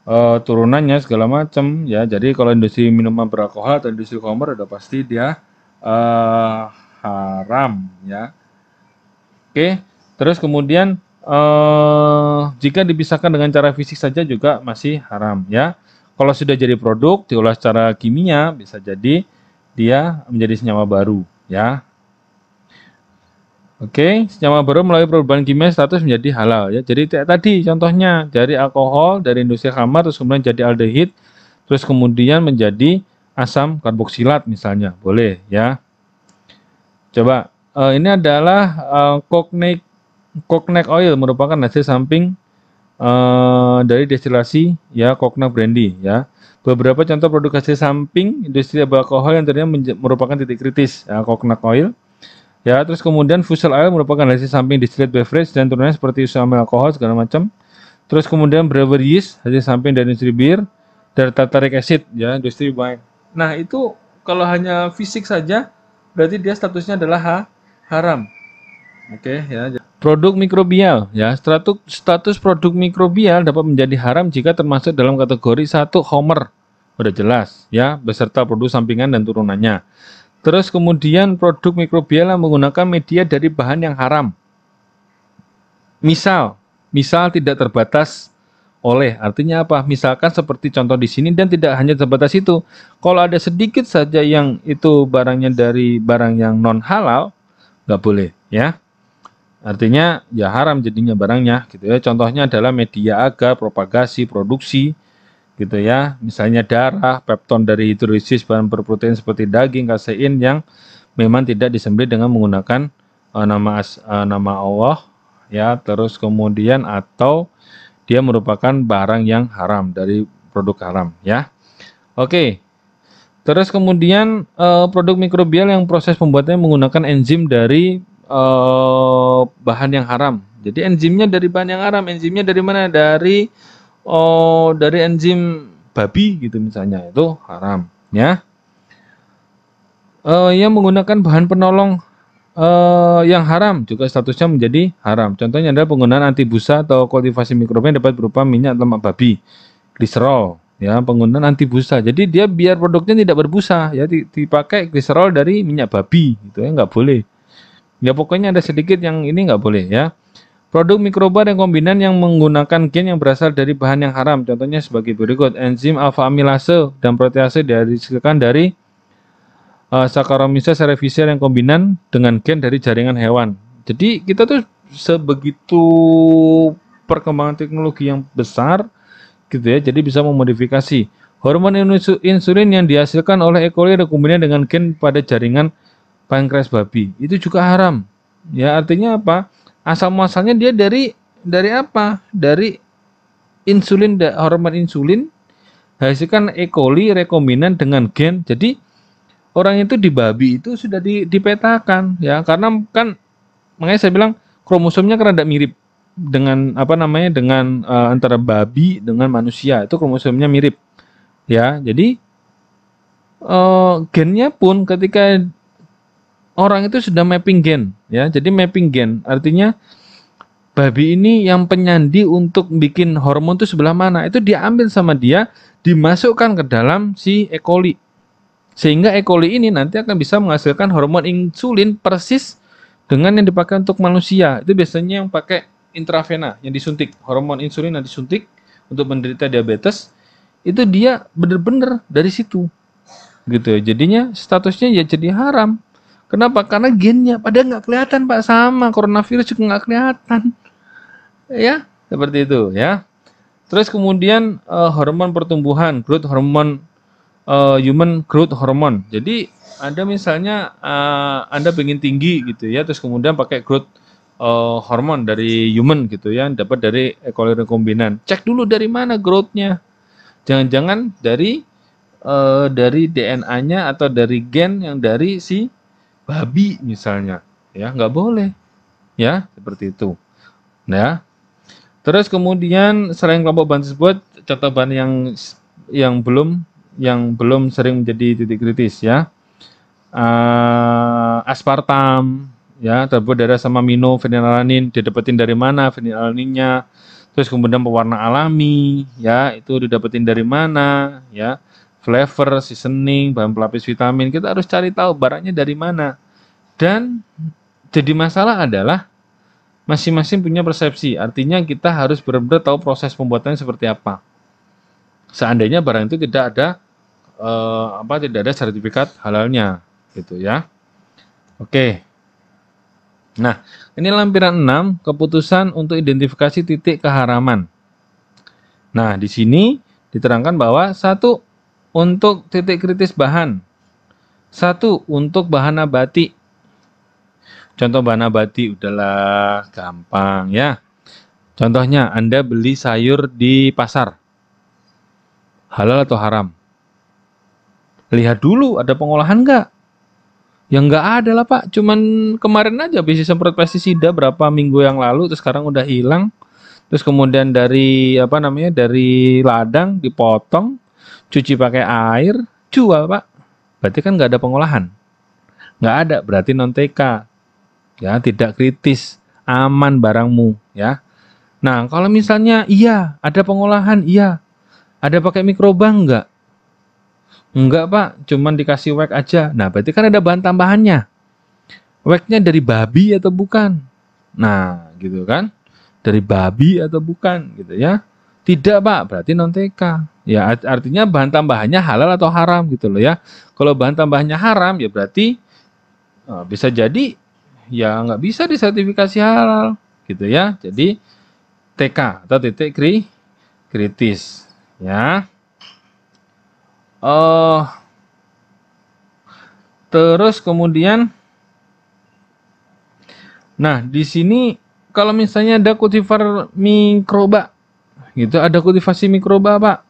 Uh, turunannya segala macam ya. Jadi kalau industri minuman beralkohol atau industri komer udah pasti dia uh, haram ya. Oke. Terus kemudian uh, jika dipisahkan dengan cara fisik saja juga masih haram ya. Kalau sudah jadi produk diolah secara kimia bisa jadi dia menjadi senyawa baru ya. Oke, senyawa baru melalui perubahan kimia status menjadi halal ya. Jadi tadi contohnya dari alkohol dari industri kamar terus kemudian jadi aldehid terus kemudian menjadi asam karboksilat misalnya. Boleh ya. Coba uh, ini adalah uh, cognac cognac oil merupakan hasil samping uh, dari destilasi ya cognac brandy ya. Beberapa contoh produk hasil samping industri alkohol yang ternyata merupakan titik kritis ya, cognac oil Ya, terus kemudian fusel oil merupakan hasil samping distilled beverage dan turunannya seperti usaha alkohol segala macam. Terus kemudian brewer yeast hasil samping dari industri bir, dari tartaric acid ya industri wine. Nah, itu kalau hanya fisik saja berarti dia statusnya adalah ha haram. Oke, okay, ya. Produk mikrobial ya, status status produk mikrobial dapat menjadi haram jika termasuk dalam kategori satu homer. Udah jelas ya, beserta produk sampingan dan turunannya. Terus kemudian produk mikrobial yang menggunakan media dari bahan yang haram. Misal, misal tidak terbatas oleh. Artinya apa? Misalkan seperti contoh di sini dan tidak hanya sebatas itu. Kalau ada sedikit saja yang itu barangnya dari barang yang non halal, nggak boleh, ya. Artinya ya haram jadinya barangnya, gitu ya. Contohnya adalah media agar, propagasi, produksi, gitu ya. Misalnya darah, pepton dari hidrolisis bahan berprotein seperti daging, kasein yang memang tidak disembelih dengan menggunakan uh, nama uh, nama Allah, ya. Terus kemudian atau dia merupakan barang yang haram dari produk haram ya. Oke. Terus kemudian uh, produk mikrobial yang proses pembuatannya menggunakan enzim dari uh, bahan yang haram. Jadi enzimnya dari bahan yang haram. Enzimnya dari mana? Dari oh dari enzim babi gitu misalnya. Itu haram ya. Uh, yang menggunakan bahan penolong uh, yang haram juga statusnya menjadi haram. Contohnya adalah penggunaan anti busa atau kultivasi mikroba yang dapat berupa minyak lemak babi, gliserol, ya penggunaan anti busa. Jadi dia biar produknya tidak berbusa, ya dipakai gliserol dari minyak babi, gitu ya nggak boleh. Ya pokoknya ada sedikit yang ini nggak boleh ya. Produk mikroba dan kombinan yang menggunakan gen yang berasal dari bahan yang haram, contohnya sebagai berikut: enzim alfa amilase dan protease dihasilkan dari uh, Saccharomyces cerevisiae yang kombinan dengan gen dari jaringan hewan. Jadi kita tuh sebegitu perkembangan teknologi yang besar gitu ya. Jadi bisa memodifikasi hormon insulin yang dihasilkan oleh E. coli rekombinan dengan gen pada jaringan pankreas babi. Itu juga haram. Ya, artinya apa? Asal muasalnya dia dari dari apa? Dari insulin hormon insulin hasilkan E. coli rekombinan dengan gen. Jadi orang itu di babi itu sudah dipetakan ya karena kan makanya saya bilang kromosomnya kan ada mirip dengan apa namanya dengan uh, antara babi dengan manusia itu kromosomnya mirip ya jadi uh, gennya pun ketika orang itu sudah mapping gen ya jadi mapping gen artinya babi ini yang penyandi untuk bikin hormon itu sebelah mana itu diambil sama dia dimasukkan ke dalam si E. coli sehingga E. coli ini nanti akan bisa menghasilkan hormon insulin persis dengan yang dipakai untuk manusia. Itu biasanya yang pakai intravena, yang disuntik. Hormon insulin yang disuntik untuk menderita diabetes, itu dia benar-benar dari situ. Gitu ya. Jadinya statusnya ya jadi haram. Kenapa? Karena gennya pada nggak kelihatan Pak sama coronavirus juga nggak kelihatan. Ya, seperti itu ya. Terus kemudian uh, hormon pertumbuhan, growth hormone uh, human growth hormone. Jadi ada misalnya uh, Anda ingin tinggi gitu ya, terus kemudian pakai growth uh, hormone dari human gitu ya, dapat dari E. rekombinan. Cek dulu dari mana growthnya. Jangan-jangan dari uh, dari DNA-nya atau dari gen yang dari si babi misalnya, ya nggak boleh, ya seperti itu. Nah, terus kemudian selain kelompok bahan tersebut, contoh bahan yang yang belum yang belum sering menjadi titik kritis ya. Uh, aspartam ya terbuat dari sama amino fenilalanin didapetin dari mana fenilalaninnya terus kemudian pewarna alami ya itu didapetin dari mana ya flavor seasoning bahan pelapis vitamin kita harus cari tahu barangnya dari mana dan jadi masalah adalah masing-masing punya persepsi artinya kita harus benar-benar tahu proses pembuatannya seperti apa seandainya barang itu tidak ada eh, apa tidak ada sertifikat halalnya gitu ya. Oke. Nah, ini lampiran 6 keputusan untuk identifikasi titik keharaman. Nah, di sini diterangkan bahwa satu untuk titik kritis bahan. Satu untuk bahan nabati. Contoh bahan nabati udahlah gampang ya. Contohnya Anda beli sayur di pasar. Halal atau haram? lihat dulu ada pengolahan nggak? Yang nggak ada lah pak, cuman kemarin aja bisa semprot pestisida berapa minggu yang lalu, terus sekarang udah hilang. Terus kemudian dari apa namanya dari ladang dipotong, cuci pakai air, jual pak. Berarti kan nggak ada pengolahan, nggak ada berarti non TK, ya tidak kritis, aman barangmu, ya. Nah kalau misalnya iya ada pengolahan, iya ada pakai mikroba enggak? Enggak pak, cuman dikasih wax aja. Nah berarti kan ada bahan tambahannya. Waxnya dari babi atau bukan? Nah gitu kan, dari babi atau bukan gitu ya. Tidak pak, berarti non TK. Ya artinya bahan tambahannya halal atau haram gitu loh ya. Kalau bahan tambahannya haram ya berarti uh, bisa jadi ya nggak bisa disertifikasi halal gitu ya. Jadi TK atau titik kri kritis ya. Oh, terus kemudian, nah di sini kalau misalnya ada kultivar mikroba, gitu ada kultivasi mikroba pak.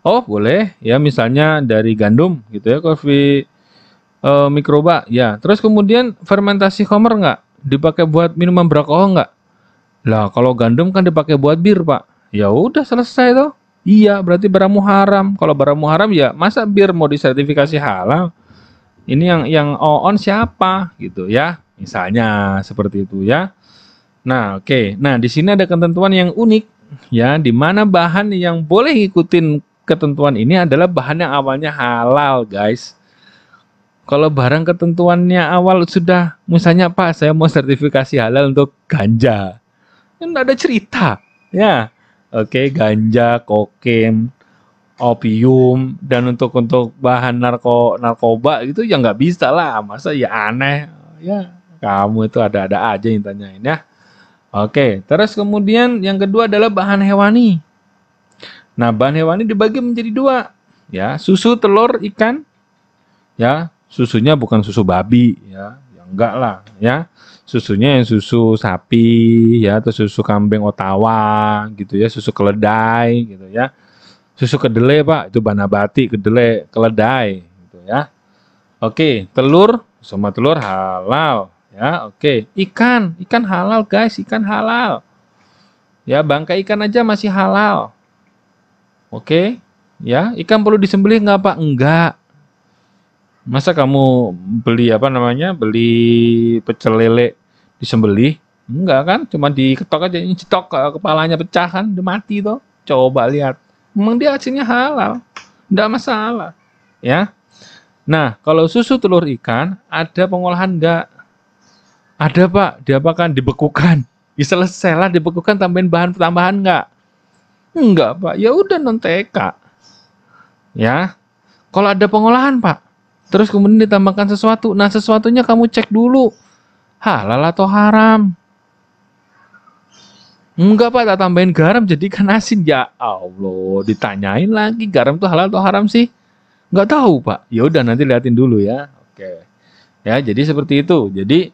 Oh boleh ya misalnya dari gandum gitu ya kopi uh, mikroba ya. Terus kemudian fermentasi homer nggak dipakai buat minuman beralkohol nggak? Lah kalau gandum kan dipakai buat bir pak. Ya udah selesai tuh. Iya, berarti barang haram. Kalau barang haram ya masa bir mau disertifikasi halal? Ini yang yang on siapa gitu ya? Misalnya seperti itu ya. Nah, oke. Okay. Nah, di sini ada ketentuan yang unik ya, di mana bahan yang boleh ikutin ketentuan ini adalah bahan yang awalnya halal, guys. Kalau barang ketentuannya awal sudah, misalnya Pak, saya mau sertifikasi halal untuk ganja, kan ada cerita, ya Oke, ganja, kokain, opium dan untuk untuk bahan narko narkoba itu ya nggak bisa lah. Masa ya aneh. Ya, kamu itu ada-ada aja yang tanyain ya. Oke, terus kemudian yang kedua adalah bahan hewani. Nah, bahan hewani dibagi menjadi dua, ya, susu, telur, ikan. Ya, susunya bukan susu babi, ya, ya enggak lah, ya. Susunya yang susu sapi ya atau susu kambing otawa gitu ya. Susu keledai gitu ya. Susu kedelai pak itu banabati kedelai keledai gitu ya. Oke telur sama telur halal ya. Oke ikan ikan halal guys ikan halal. Ya bangkai ikan aja masih halal oke? Ya ikan perlu disembelih nggak pak? Enggak masa kamu beli apa namanya beli pecel lele disembelih? Enggak kan? Cuma diketok aja cetok kepalanya pecah kan? Udah mati tuh coba lihat. Memang dia hasilnya halal. Enggak masalah. Ya? Nah kalau susu telur ikan ada pengolahan enggak ada pak. Diapakan? Dibekukan. Ya selesai lah dibekukan tambahin bahan tambahan enggak enggak pak ya udah non TK ya kalau ada pengolahan pak terus kemudian ditambahkan sesuatu nah sesuatunya kamu cek dulu halal atau haram? Enggak pak, tak tambahin garam jadi kan asin. Ya Allah, ditanyain lagi garam itu halal atau haram sih? Enggak tahu pak. Ya udah nanti liatin dulu ya. Oke. Ya jadi seperti itu. Jadi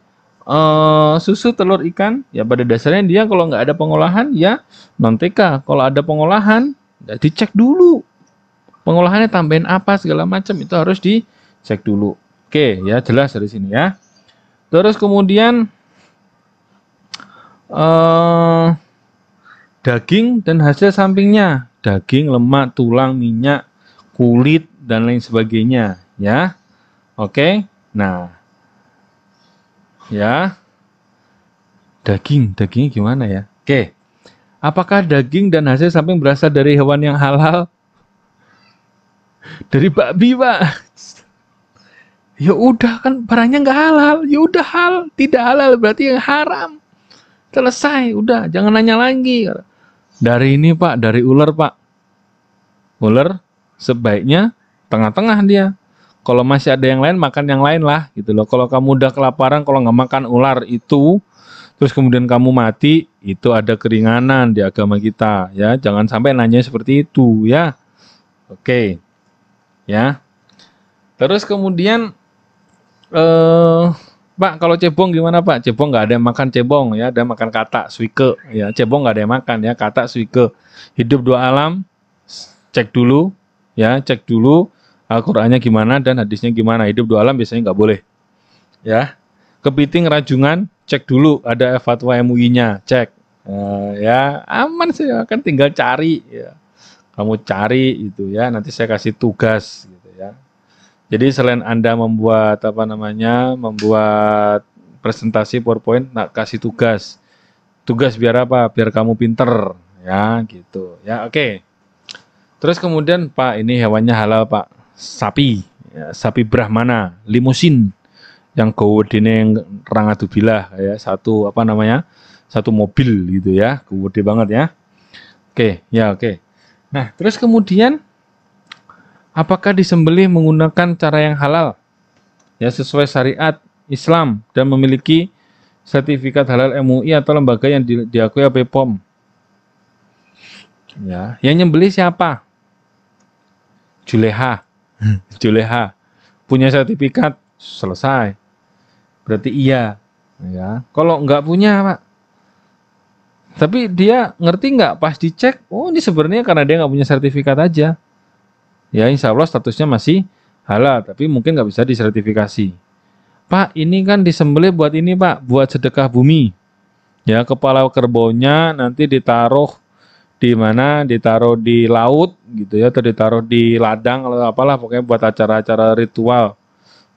uh, susu telur ikan ya pada dasarnya dia kalau nggak ada pengolahan ya non TK. Kalau ada pengolahan ya dicek dulu. Pengolahannya tambahin apa segala macam itu harus dicek dulu. Oke ya jelas dari sini ya. Terus kemudian uh, daging dan hasil sampingnya, daging, lemak, tulang, minyak, kulit dan lain sebagainya, ya. Oke. Nah. Ya. Daging, dagingnya gimana ya? Oke. Apakah daging dan hasil samping berasal dari hewan yang halal? Dari babi, Pak. Ya udah kan barangnya nggak halal. Ya udah hal. Tidak halal berarti yang haram. Selesai udah. Jangan nanya lagi. Dari ini pak. Dari ular pak. Ular sebaiknya tengah-tengah dia kalau masih ada yang lain makan yang lain lah gitu loh. Kalau kamu udah kelaparan kalau nggak makan ular itu terus kemudian kamu mati itu ada keringanan di agama kita ya. Jangan sampai nanya seperti itu ya. Oke ya. Terus kemudian eh Pak, kalau cebong gimana Pak? Cebong nggak ada yang makan cebong ya, ada makan kata, suike ya. Cebong nggak ada yang makan ya, kata, suike. Hidup dua alam, cek dulu ya, cek dulu Al-Qur'annya gimana dan hadisnya gimana. Hidup dua alam biasanya nggak boleh. Ya. Kepiting rajungan, cek dulu ada fatwa MUI-nya, cek. Uh, ya, aman sih, kan tinggal cari ya. Kamu cari itu ya, nanti saya kasih tugas gitu ya jadi selain Anda membuat apa namanya, membuat presentasi PowerPoint, nak kasih tugas. Tugas biar apa? Biar kamu pinter, ya gitu. Ya oke. Okay. Terus kemudian Pak, ini hewannya halal Pak, sapi, ya, sapi Brahmana, limusin, yang gede yang rangatu bilah, ya satu apa namanya, satu mobil gitu ya, gede banget ya. Oke, ya oke. Nah, terus kemudian apakah disembelih menggunakan cara yang halal? Ya, sesuai syariat Islam dan memiliki sertifikat halal MUI atau lembaga yang di, diakui BPOM. Ya, yang nyembelih siapa? Juleha. Juleha. Punya sertifikat selesai. Berarti iya. Ya, kalau nggak punya, Pak. Tapi dia ngerti nggak pas dicek, oh ini sebenarnya karena dia nggak punya sertifikat aja. Ya insya Allah statusnya masih halal, tapi mungkin nggak bisa disertifikasi. Pak, ini kan disembelih buat ini Pak, buat sedekah bumi. Ya kepala kerbaunya nanti ditaruh di mana ditaruh di laut gitu ya atau ditaruh di ladang atau apalah pokoknya buat acara-acara ritual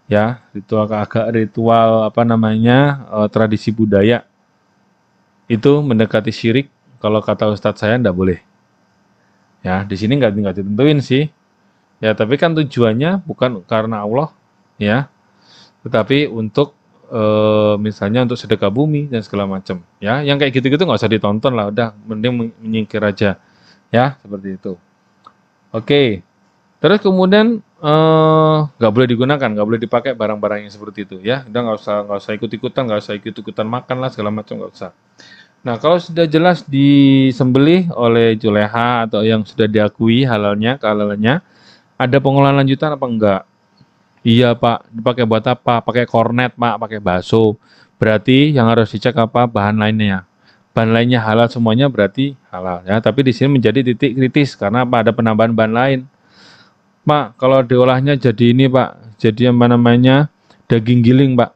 ya ritual agak ritual apa namanya uh, tradisi budaya. Itu mendekati syirik kalau kata ustadz saya ndak boleh. Ya di sini nggak nggak ditentuin sih. Ya tapi kan tujuannya bukan karena Allah ya. Tetapi untuk e, misalnya untuk sedekah bumi dan segala macam ya. Yang kayak gitu-gitu nggak usah ditonton lah udah mending menyingkir aja ya seperti itu. Oke. Terus kemudian eh, nggak boleh digunakan nggak boleh dipakai barang-barang yang seperti itu ya. Udah nggak usah nggak usah ikut-ikutan nggak usah ikut-ikutan makan lah segala macam nggak usah. Nah kalau sudah jelas disembelih oleh juleha atau yang sudah diakui halalnya kehalalannya ada pengolahan lanjutan apa enggak Iya pak, dipakai buat apa? Pakai kornet pak, pakai bakso. Berarti yang harus dicek apa bahan lainnya. Bahan lainnya halal semuanya berarti halal ya. Tapi di sini menjadi titik kritis karena apa? Ada penambahan bahan lain. Pak, kalau diolahnya jadi ini pak, jadi apa namanya daging giling pak.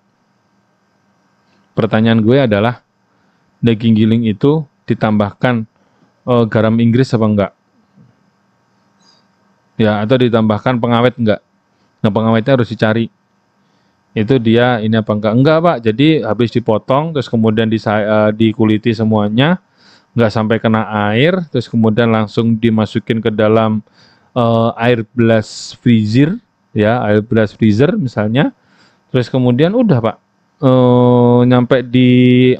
Pertanyaan gue adalah daging giling itu ditambahkan oh, garam Inggris apa enggak? Ya, atau ditambahkan pengawet enggak? Nah pengawetnya harus dicari. Itu dia ini apa enggak? Enggak pak. Jadi habis dipotong terus kemudian di, uh, dikuliti semuanya, enggak sampai kena air, terus kemudian langsung dimasukin ke dalam uh, air blast freezer, ya air blast freezer misalnya. Terus kemudian udah pak, uh, nyampe di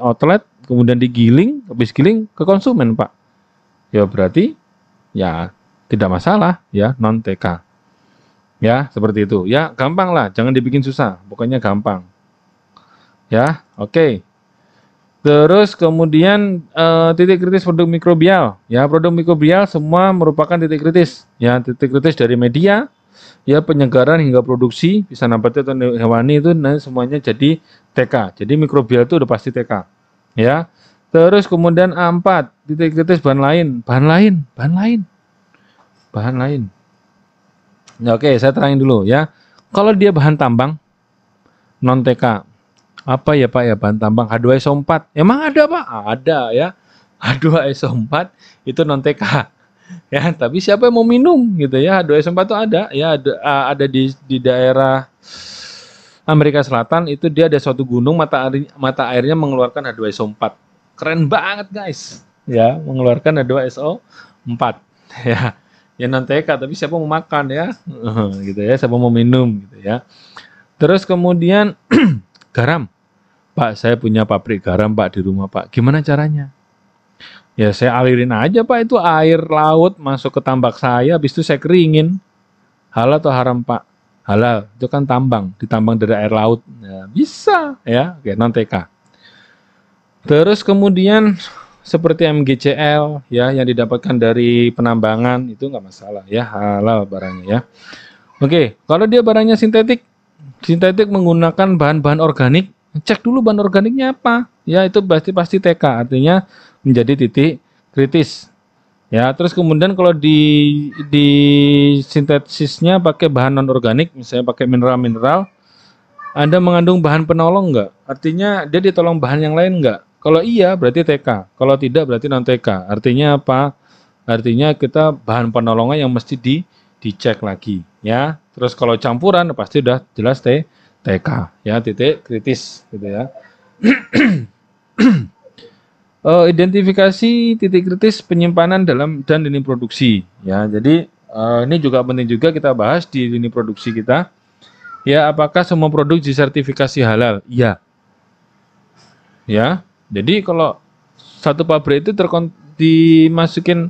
outlet, kemudian digiling, habis giling ke konsumen pak. Ya berarti ya tidak masalah ya non TK. Ya, seperti itu. Ya, gampang lah, jangan dibikin susah. Pokoknya gampang. Ya, oke. Okay. Terus kemudian uh, titik kritis produk mikrobial. Ya, produk mikrobial semua merupakan titik kritis. Ya, titik kritis dari media, ya penyegaran hingga produksi bisa nabati atau hewani itu nah, semuanya jadi TK. Jadi mikrobial itu udah pasti TK. Ya. Terus kemudian A4, titik kritis bahan lain, bahan lain, bahan lain. Bahan lain. Ya, oke, saya terangin dulu ya. Kalau dia bahan tambang non TK, apa ya Pak ya bahan tambang H2SO4? Emang ada Pak? Ada ya. H2SO4 itu non TK. Ya, tapi siapa yang mau minum gitu ya? H2SO4 itu ada ya ada, ada di di daerah Amerika Selatan itu dia ada suatu gunung mata air, mata airnya mengeluarkan H2SO4. Keren banget guys. Ya, mengeluarkan H2SO4 ya ya non TK tapi siapa mau makan ya? Gitu ya siapa mau minum gitu ya. Terus kemudian garam. Pak saya punya pabrik garam Pak di rumah Pak. Gimana caranya? Ya saya alirin aja Pak itu air laut masuk ke tambak saya habis itu saya keringin. Halal atau haram Pak? Halal. Itu kan tambang ditambang dari air laut. Ya, bisa ya. Oke non TK terus kemudian seperti MGCL ya yang didapatkan dari penambangan itu nggak masalah ya halal barangnya ya. Oke, kalau dia barangnya sintetik, sintetik menggunakan bahan-bahan organik, cek dulu bahan organiknya apa. Ya itu pasti pasti TK artinya menjadi titik kritis. Ya, terus kemudian kalau di di sintesisnya pakai bahan non organik, misalnya pakai mineral-mineral, Anda mengandung bahan penolong enggak? Artinya dia ditolong bahan yang lain enggak? Kalau iya berarti TK, kalau tidak berarti non TK. Artinya apa? Artinya kita bahan penolongan yang mesti di dicek lagi ya. Terus kalau campuran pasti udah jelas T TK ya titik kritis gitu ya. uh, identifikasi titik kritis penyimpanan dalam dan lini produksi ya. Jadi uh, ini juga penting juga kita bahas di lini produksi kita. Ya, apakah semua produk disertifikasi halal? Iya. Ya, jadi kalau satu pabrik itu terkon dimasukin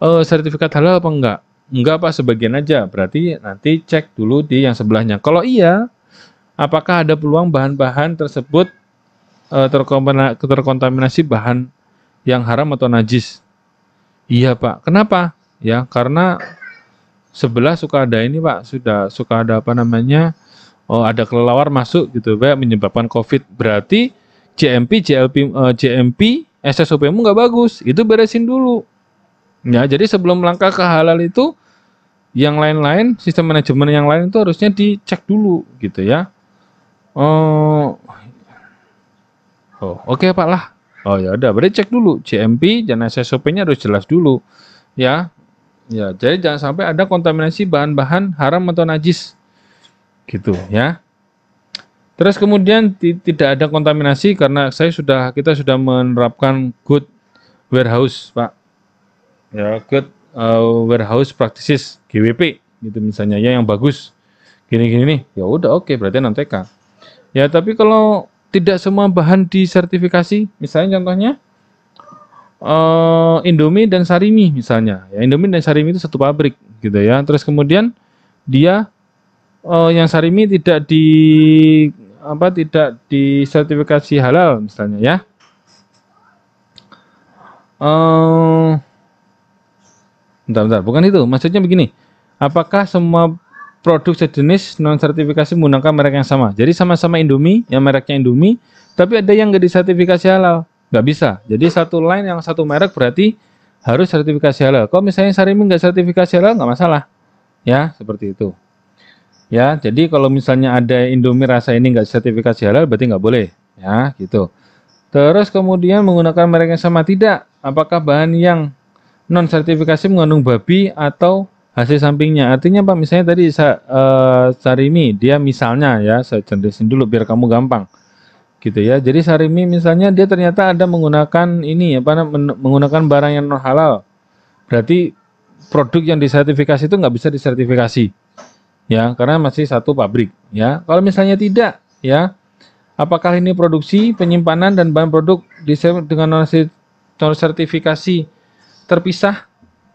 eh, sertifikat halal apa enggak? Enggak Pak, sebagian aja. Berarti nanti cek dulu di yang sebelahnya. Kalau iya, apakah ada peluang bahan-bahan tersebut terkontamina- terkontaminasi bahan yang haram atau najis? Iya Pak. Kenapa? Ya, karena sebelah suka ada ini Pak, sudah suka ada apa namanya? Oh, ada kelelawar masuk gitu, Pak, menyebabkan COVID. Berarti JMP, JLP, eh, JMP, SSOP-mu nggak bagus. Itu beresin dulu. Ya, jadi sebelum melangkah ke halal itu yang lain-lain, sistem manajemen yang lain itu harusnya dicek dulu gitu ya. Oh, oh oke Pak lah. Oh ya udah, berarti cek dulu JMP dan SSOP-nya harus jelas dulu ya. Ya, jadi jangan sampai ada kontaminasi bahan-bahan haram atau najis. Gitu ya. Terus kemudian ti- tidak ada kontaminasi karena saya sudah kita sudah menerapkan good warehouse, Pak. Ya, good uh, warehouse practices GWP gitu misalnya ya yang bagus. Gini-gini nih. Ya udah oke berarti non TK. Ya, tapi kalau tidak semua bahan disertifikasi, misalnya contohnya eh Indomie dan Sarimi misalnya. Ya, Indomie dan Sarimi itu satu pabrik gitu ya. Terus kemudian dia eh, yang Sarimi tidak di apa tidak disertifikasi halal misalnya ya. Bentar, bentar, bukan itu. Maksudnya begini. Apakah semua produk sejenis non sertifikasi menggunakan merek yang sama? Jadi sama-sama Indomie, yang mereknya Indomie, tapi ada yang nggak disertifikasi halal, nggak bisa. Jadi satu line yang satu merek berarti harus sertifikasi halal. Kalau misalnya Sarimi nggak sertifikasi halal nggak masalah, ya seperti itu. Ya, jadi kalau misalnya ada Indomie rasa ini nggak sertifikasi halal berarti nggak boleh, ya gitu. Terus kemudian menggunakan merek yang sama tidak? Apakah bahan yang non sertifikasi mengandung babi atau hasil sampingnya? Artinya Pak, misalnya tadi sa, eh, Sarimi dia misalnya ya, saya jelasin dulu biar kamu gampang gitu ya. Jadi Sarimi misalnya dia ternyata ada menggunakan ini apa nam- men- menggunakan barang yang non halal. Berarti produk yang disertifikasi itu nggak bisa disertifikasi. Ya, karena masih satu pabrik ya. Kalau misalnya tidak ya, apakah ini produksi, penyimpanan dan bahan produk dengan non sertifikasi terpisah?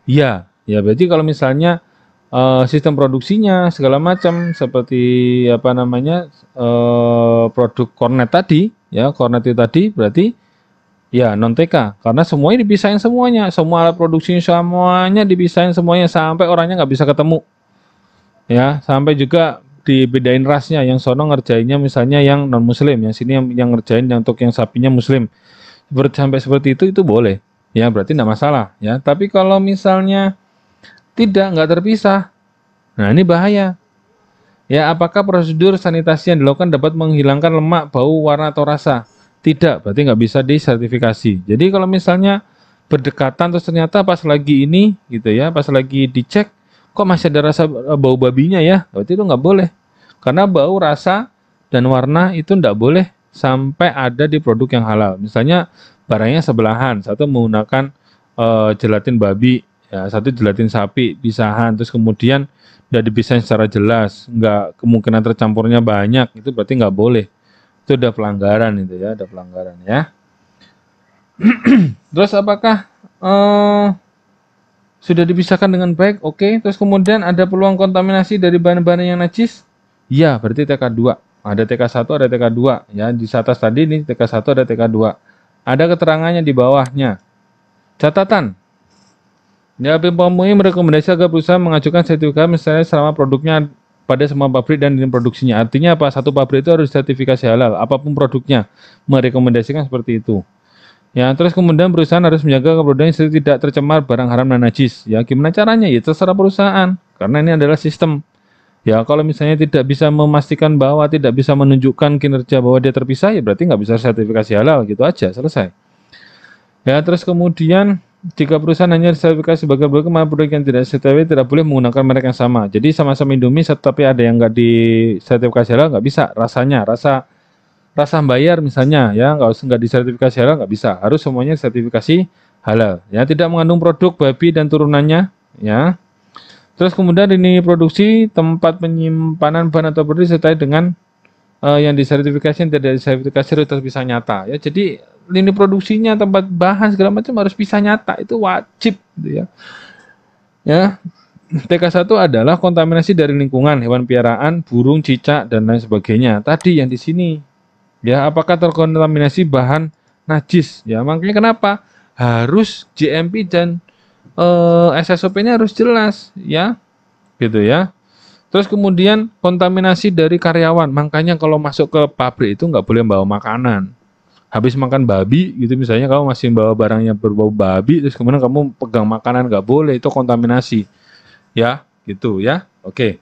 Ya, ya berarti kalau misalnya eh, sistem produksinya segala macam seperti apa namanya eh, produk kornet tadi ya kornet itu tadi berarti ya non TK karena semuanya dipisahin semuanya semua alat produksinya semuanya dipisahin semuanya sampai orangnya nggak bisa ketemu ya sampai juga dibedain rasnya. Yang sono ngerjainnya misalnya yang non muslim yang sini yang, yang ngerjain yang untuk yang sapinya muslim. Seperti sampai seperti itu itu boleh. Ya berarti tidak masalah ya. Tapi kalau misalnya tidak nggak terpisah nah ini bahaya. Ya apakah prosedur sanitasi yang dilakukan dapat menghilangkan lemak bau warna atau rasa? Tidak berarti nggak bisa disertifikasi. Jadi kalau misalnya berdekatan terus ternyata pas lagi ini gitu ya pas lagi dicek kok masih ada rasa eh, bau babinya ya? Berarti itu nggak boleh. Karena bau rasa dan warna itu nggak boleh sampai ada di produk yang halal. Misalnya barangnya sebelahan satu menggunakan eh, gelatin babi ya satu gelatin sapi pisahan terus kemudian udah dipisahin secara jelas nggak kemungkinan tercampurnya banyak itu berarti nggak boleh. Itu udah pelanggaran itu ya ada pelanggaran ya. Terus apakah eh, sudah dipisahkan dengan baik oke terus kemudian ada peluang kontaminasi dari bahan-bahan yang najis iya berarti TK2 ada TK1 ada TK2 ya di atas tadi nih TK1 ada TK2 ada keterangannya di bawahnya catatan Ya, BPOM MUI merekomendasi agar perusahaan mengajukan sertifikat misalnya selama produknya pada semua pabrik dan produksinya. Artinya apa? Satu pabrik itu harus sertifikasi halal, apa pun produknya. Merekomendasikan seperti itu. Ya, terus kemudian perusahaan harus menjaga keproduknya supaya tidak tercemar barang haram dan najis. Ya, gimana caranya? Ya terserah perusahaan. Karena ini adalah sistem. Ya, kalau misalnya tidak bisa memastikan bahwa tidak bisa menunjukkan kinerja bahwa dia terpisah, ya berarti nggak bisa sertifikasi halal. Gitu aja, selesai. Ya, terus kemudian jika perusahaan hanya disertifikasi sebagai produk, maka produk yang tidak sertifikasi tidak boleh menggunakan merek yang sama. Jadi sama-sama Indomie, tapi ada yang nggak disertifikasi halal nggak bisa. Rasanya, rasa rasa bayar misalnya, ya nggak usah nggak disertifikasi halal nggak bisa. Harus semuanya sertifikasi halal. Ya tidak mengandung produk babi dan turunannya, ya. Terus kemudian ini produksi tempat penyimpanan bahan atau produk disertai dengan eh, yang disertifikasi yang tidak disertifikasi harus terpisah nyata. Ya jadi lini produksinya, tempat bahan segala macam harus bisa nyata itu wajib gitu ya. Ya. TK1 adalah kontaminasi dari lingkungan, hewan piaraan, burung, cicak dan lain sebagainya. Tadi yang di sini. Ya, apakah terkontaminasi bahan najis? Ya, makanya kenapa harus GMP dan eh, SSOP-nya harus jelas, ya. Gitu ya. Terus kemudian kontaminasi dari karyawan. Makanya kalau masuk ke pabrik itu nggak boleh bawa makanan habis makan babi gitu misalnya kamu masih bawa barang yang berbau babi terus kemudian kamu pegang makanan nggak boleh itu kontaminasi ya gitu ya oke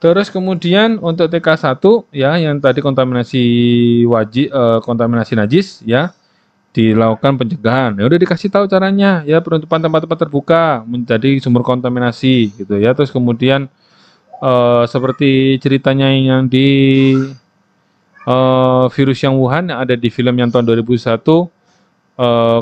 terus kemudian untuk TK1 ya yang tadi kontaminasi wajib eh, kontaminasi najis ya dilakukan pencegahan. Ya udah dikasih tahu caranya ya penutupan tempat-tempat terbuka menjadi sumber kontaminasi gitu ya. Terus kemudian eh, seperti ceritanya yang di uh, virus yang Wuhan yang ada di film yang tahun 2001 uh,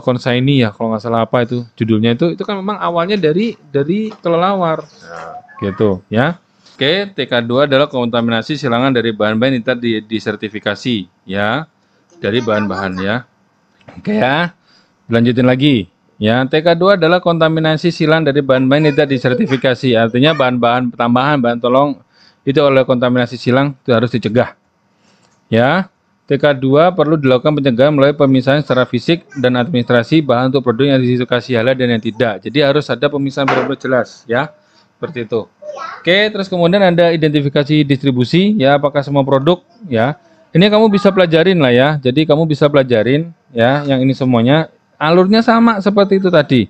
Konsaini ya kalau nggak salah apa itu judulnya itu. Itu kan memang awalnya dari dari kelelawar nah, gitu ya Oke, TK2 adalah kontaminasi silangan dari bahan-bahan yang tadi disertifikasi ya dari bahan-bahan ya. Oke ya. Lanjutin lagi. Ya, TK2 adalah kontaminasi silang dari bahan-bahan yang tidak disertifikasi. Artinya bahan-bahan tambahan, bahan tolong itu oleh kontaminasi silang itu harus dicegah. Ya, TK2 perlu dilakukan pencegahan melalui pemisahan secara fisik dan administrasi bahan untuk produk yang disertifikasi halal dan yang tidak. Jadi harus ada pemisahan benar-benar jelas, ya. Seperti itu. Oke, terus kemudian ada identifikasi distribusi, ya, apakah semua produk, ya. Ini kamu bisa pelajarin lah ya. Jadi kamu bisa pelajarin, ya, yang ini semuanya. Alurnya sama seperti itu tadi,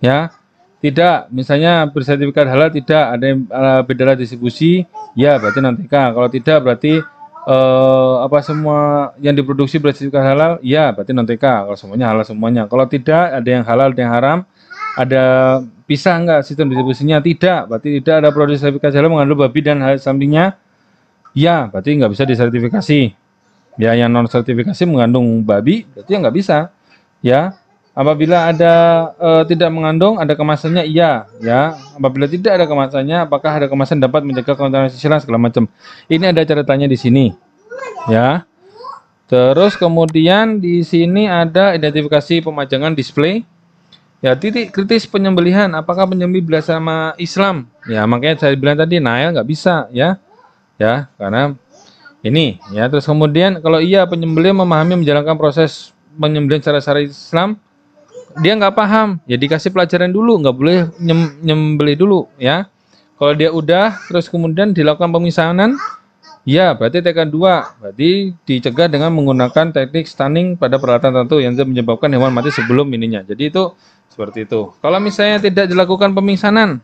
ya. Tidak, misalnya bersertifikat halal tidak, ada yang uh, beda distribusi, ya berarti nanti Kalau tidak berarti uh, apa semua yang diproduksi bersertifikat halal? Ya, berarti non TK. Kalau semuanya halal semuanya. Kalau tidak, ada yang halal, ada yang haram. Ada pisah enggak sistem distribusinya? Tidak. Berarti tidak ada produk sertifikasi halal mengandung babi dan hal sampingnya? Ya, berarti nggak bisa disertifikasi. Ya, yang non sertifikasi mengandung babi, berarti ya nggak bisa. Ya, apabila ada e, tidak mengandung, ada kemasannya, iya. Ya, apabila tidak ada kemasannya, apakah ada kemasan dapat menjaga kontaminasi silang segala macam. Ini ada catatannya di sini ya. Terus kemudian di sini ada identifikasi pemajangan display. Ya, titik kritis penyembelihan. Apakah penyembelih bersama Islam? Ya, makanya saya bilang tadi Nail nggak bisa, ya. Ya, karena ini ya. Terus kemudian kalau iya penyembelih memahami menjalankan proses penyembelihan secara syariat Islam, dia nggak paham, ya dikasih pelajaran dulu, nggak boleh nyem, nyembelih dulu, ya. Kalau dia udah, terus kemudian dilakukan pemisahan, Ya, berarti TK2 berarti dicegah dengan menggunakan teknik stunning pada peralatan tertentu yang menyebabkan hewan mati sebelum ininya. Jadi itu seperti itu. Kalau misalnya tidak dilakukan pemisanan,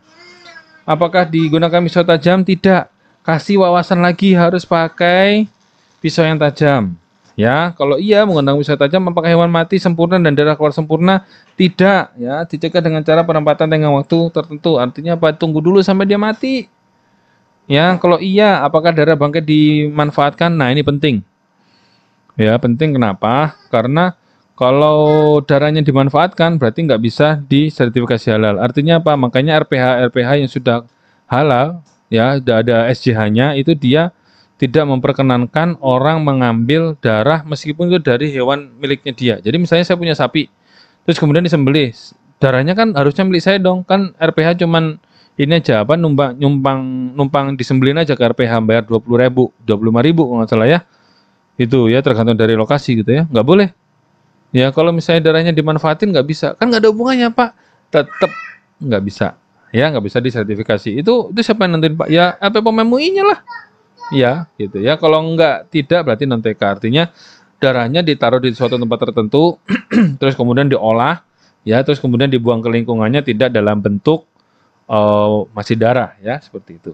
apakah digunakan pisau tajam? Tidak. Kasih wawasan lagi harus pakai pisau yang tajam. Ya, kalau iya menggunakan pisau tajam apakah hewan mati sempurna dan darah keluar sempurna? Tidak, ya, dicegah dengan cara penempatan tengah waktu tertentu. Artinya apa? Tunggu dulu sampai dia mati. Ya, kalau iya, apakah darah bangkai dimanfaatkan? Nah, ini penting. Ya, penting kenapa? Karena kalau darahnya dimanfaatkan berarti nggak bisa disertifikasi halal. Artinya apa? Makanya RPH RPH yang sudah halal, ya, sudah ada SJH-nya itu dia tidak memperkenankan orang mengambil darah meskipun itu dari hewan miliknya dia. Jadi misalnya saya punya sapi, terus kemudian disembelih, darahnya kan harusnya milik saya dong. Kan RPH cuman ini aja apa numpang numpang numpang disembelin aja ke RPH bayar dua puluh ribu dua puluh lima ribu nggak salah ya itu ya tergantung dari lokasi gitu ya nggak boleh ya kalau misalnya darahnya dimanfaatin nggak bisa. Kan nggak ada hubungannya pak. Tetap nggak bisa. Ya nggak bisa disertifikasi. Itu itu siapa yang nentuin pak? Ya apa MUI-nya lah. Ya gitu. Ya kalau nggak tidak berarti non TK artinya darahnya ditaruh di suatu tempat tertentu terus kemudian diolah ya terus kemudian dibuang ke lingkungannya tidak dalam bentuk uh, masih darah ya seperti itu.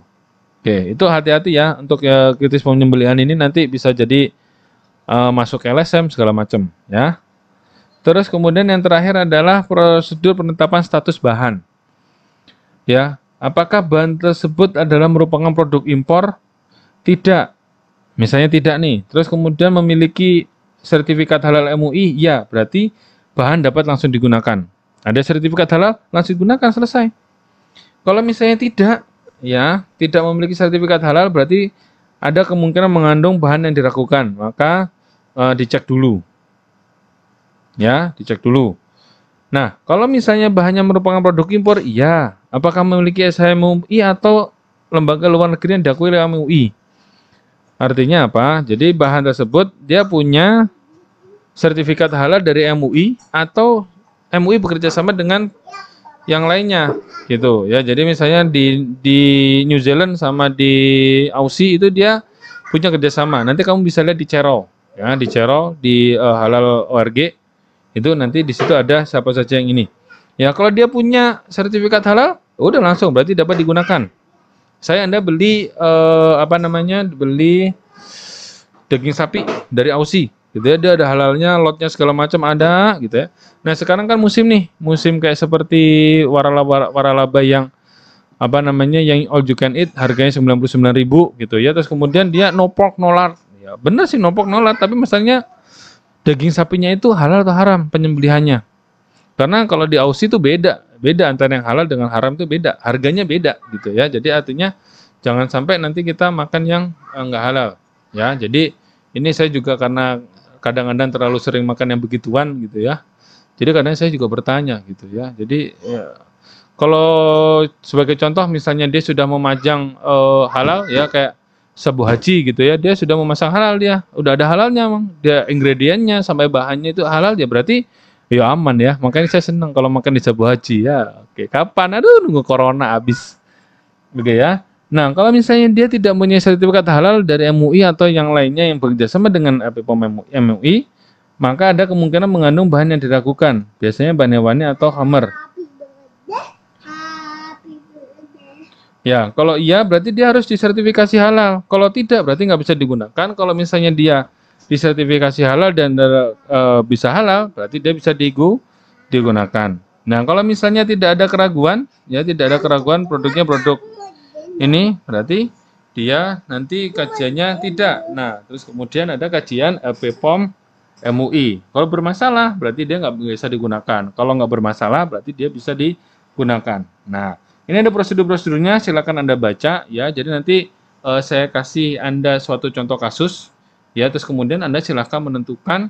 Oke, itu hati-hati ya untuk ya, kritis penyembelihan ini nanti bisa jadi uh, masuk LSM segala macam ya. Terus kemudian yang terakhir adalah prosedur penetapan status bahan. Ya, apakah bahan tersebut adalah merupakan produk impor? Tidak. Misalnya tidak nih. Terus kemudian memiliki sertifikat halal MUI? Ya, berarti bahan dapat langsung digunakan. Ada sertifikat halal, langsung digunakan selesai. Kalau misalnya tidak, ya, tidak memiliki sertifikat halal berarti ada kemungkinan mengandung bahan yang diragukan, maka uh, dicek dulu. Ya, dicek dulu. Nah, kalau misalnya bahannya merupakan produk impor, iya, apakah memiliki SHM MUI atau lembaga luar negeri yang diakui oleh MUI. Artinya apa? Jadi bahan tersebut dia punya sertifikat halal dari MUI atau MUI bekerja sama dengan yang lainnya gitu ya. Jadi misalnya di di New Zealand sama di Aussie itu dia punya kerjasama. Nanti kamu bisa lihat di Cero ya di Cero di uh, halal ORG itu nanti di situ ada siapa saja yang ini. Ya kalau dia punya sertifikat halal, udah langsung berarti dapat digunakan. Saya anda beli uh, apa namanya beli daging sapi dari Aussie gitu ya. Dia ada halalnya lotnya segala macam ada gitu ya. Nah sekarang kan musim nih musim kayak seperti waralaba waralaba yang apa namanya yang all you can eat harganya 99.000 gitu ya. Terus kemudian dia no pork ya bener sih no pork tapi misalnya daging sapinya itu halal atau haram penyembelihannya? Karena kalau di Aussie itu beda beda antara yang halal dengan haram itu beda harganya beda gitu ya. Jadi artinya jangan sampai nanti kita makan yang enggak eh, halal ya. Jadi ini saya juga karena kadang-kadang terlalu sering makan yang begituan gitu ya. Jadi kadang saya juga bertanya gitu ya. Jadi ya, kalau sebagai contoh misalnya dia sudah memajang uh, halal ya kayak sabu haji gitu ya dia sudah memasang halal dia. Udah ada halalnya emang dia ingredientnya sampai bahannya itu halal ya berarti ya aman ya. Makanya saya senang kalau makan di Sabu Haji ya. Oke kapan? Aduh nunggu corona habis. Oke ya. Nah kalau misalnya dia tidak punya sertifikat halal dari MUI atau yang lainnya yang bekerja sama dengan BPOM MUI maka ada kemungkinan mengandung bahan yang diragukan. Biasanya bahan hewani atau hammer Ya, kalau iya berarti dia harus disertifikasi halal. Kalau tidak berarti nggak bisa digunakan. Kalau misalnya dia disertifikasi halal dan e, bisa halal, berarti dia bisa digu, digunakan. Nah, kalau misalnya tidak ada keraguan, ya tidak ada keraguan produknya produk ini, berarti dia nanti kajiannya tidak. Nah, terus kemudian ada kajian LPPOM MUI. Kalau bermasalah, berarti dia nggak bisa digunakan. Kalau nggak bermasalah, berarti dia bisa digunakan. Nah, ini ada prosedur-prosedurnya, silakan Anda baca ya. Jadi nanti uh, saya kasih Anda suatu contoh kasus ya. Terus kemudian anda silahkan menentukan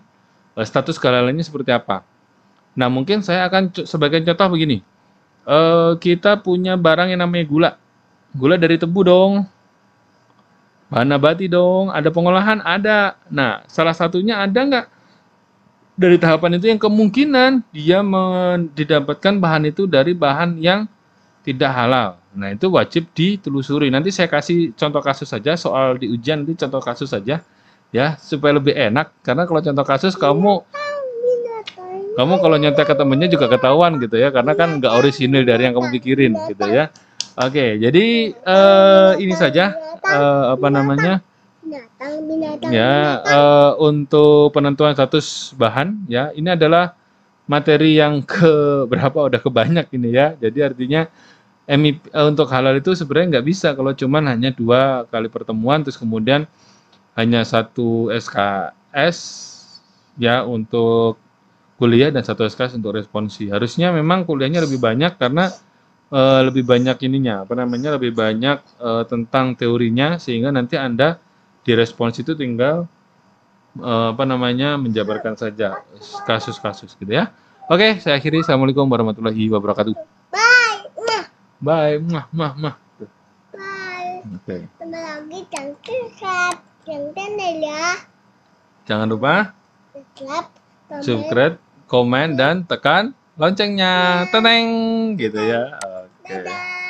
uh, status kehalalnya seperti apa. Nah mungkin saya akan sebagai contoh begini. Uh, kita punya barang yang namanya gula. Gula dari tebu dong. Bahan nabati dong. Ada pengolahan? Ada. Nah salah satunya ada nggak? Dari tahapan itu yang kemungkinan dia mendapatkan bahan itu dari bahan yang tidak halal. Nah, itu wajib ditelusuri. Nanti saya kasih contoh kasus saja soal di ujian nanti contoh kasus saja ya supaya lebih enak karena kalau contoh kasus kamu kamu kalau nyontek ke temennya juga ketahuan gitu ya karena kan nggak orisinil dari yang kamu pikirin gitu ya oke jadi uh, ini saja uh, apa namanya ya uh, untuk penentuan status bahan ya ini adalah materi yang ke berapa udah kebanyak ini ya jadi artinya MIP, untuk halal itu sebenarnya nggak bisa kalau cuman hanya dua kali pertemuan terus kemudian hanya satu SKS ya untuk kuliah dan satu SKS untuk responsi. Harusnya memang kuliahnya lebih banyak karena e, lebih banyak ininya, apa namanya, lebih banyak e, tentang teorinya sehingga nanti Anda di responsi itu tinggal e, apa namanya menjabarkan saja kasus-kasus gitu ya. Oke, saya akhiri. Assalamualaikum warahmatullahi wabarakatuh. Bye. Bye. Mah, mah, mah. Bye. Oke. Okay. lagi cantik ya. Jangan lupa subscribe, komen dan tekan loncengnya. Teneng gitu ya. Oke. Okay.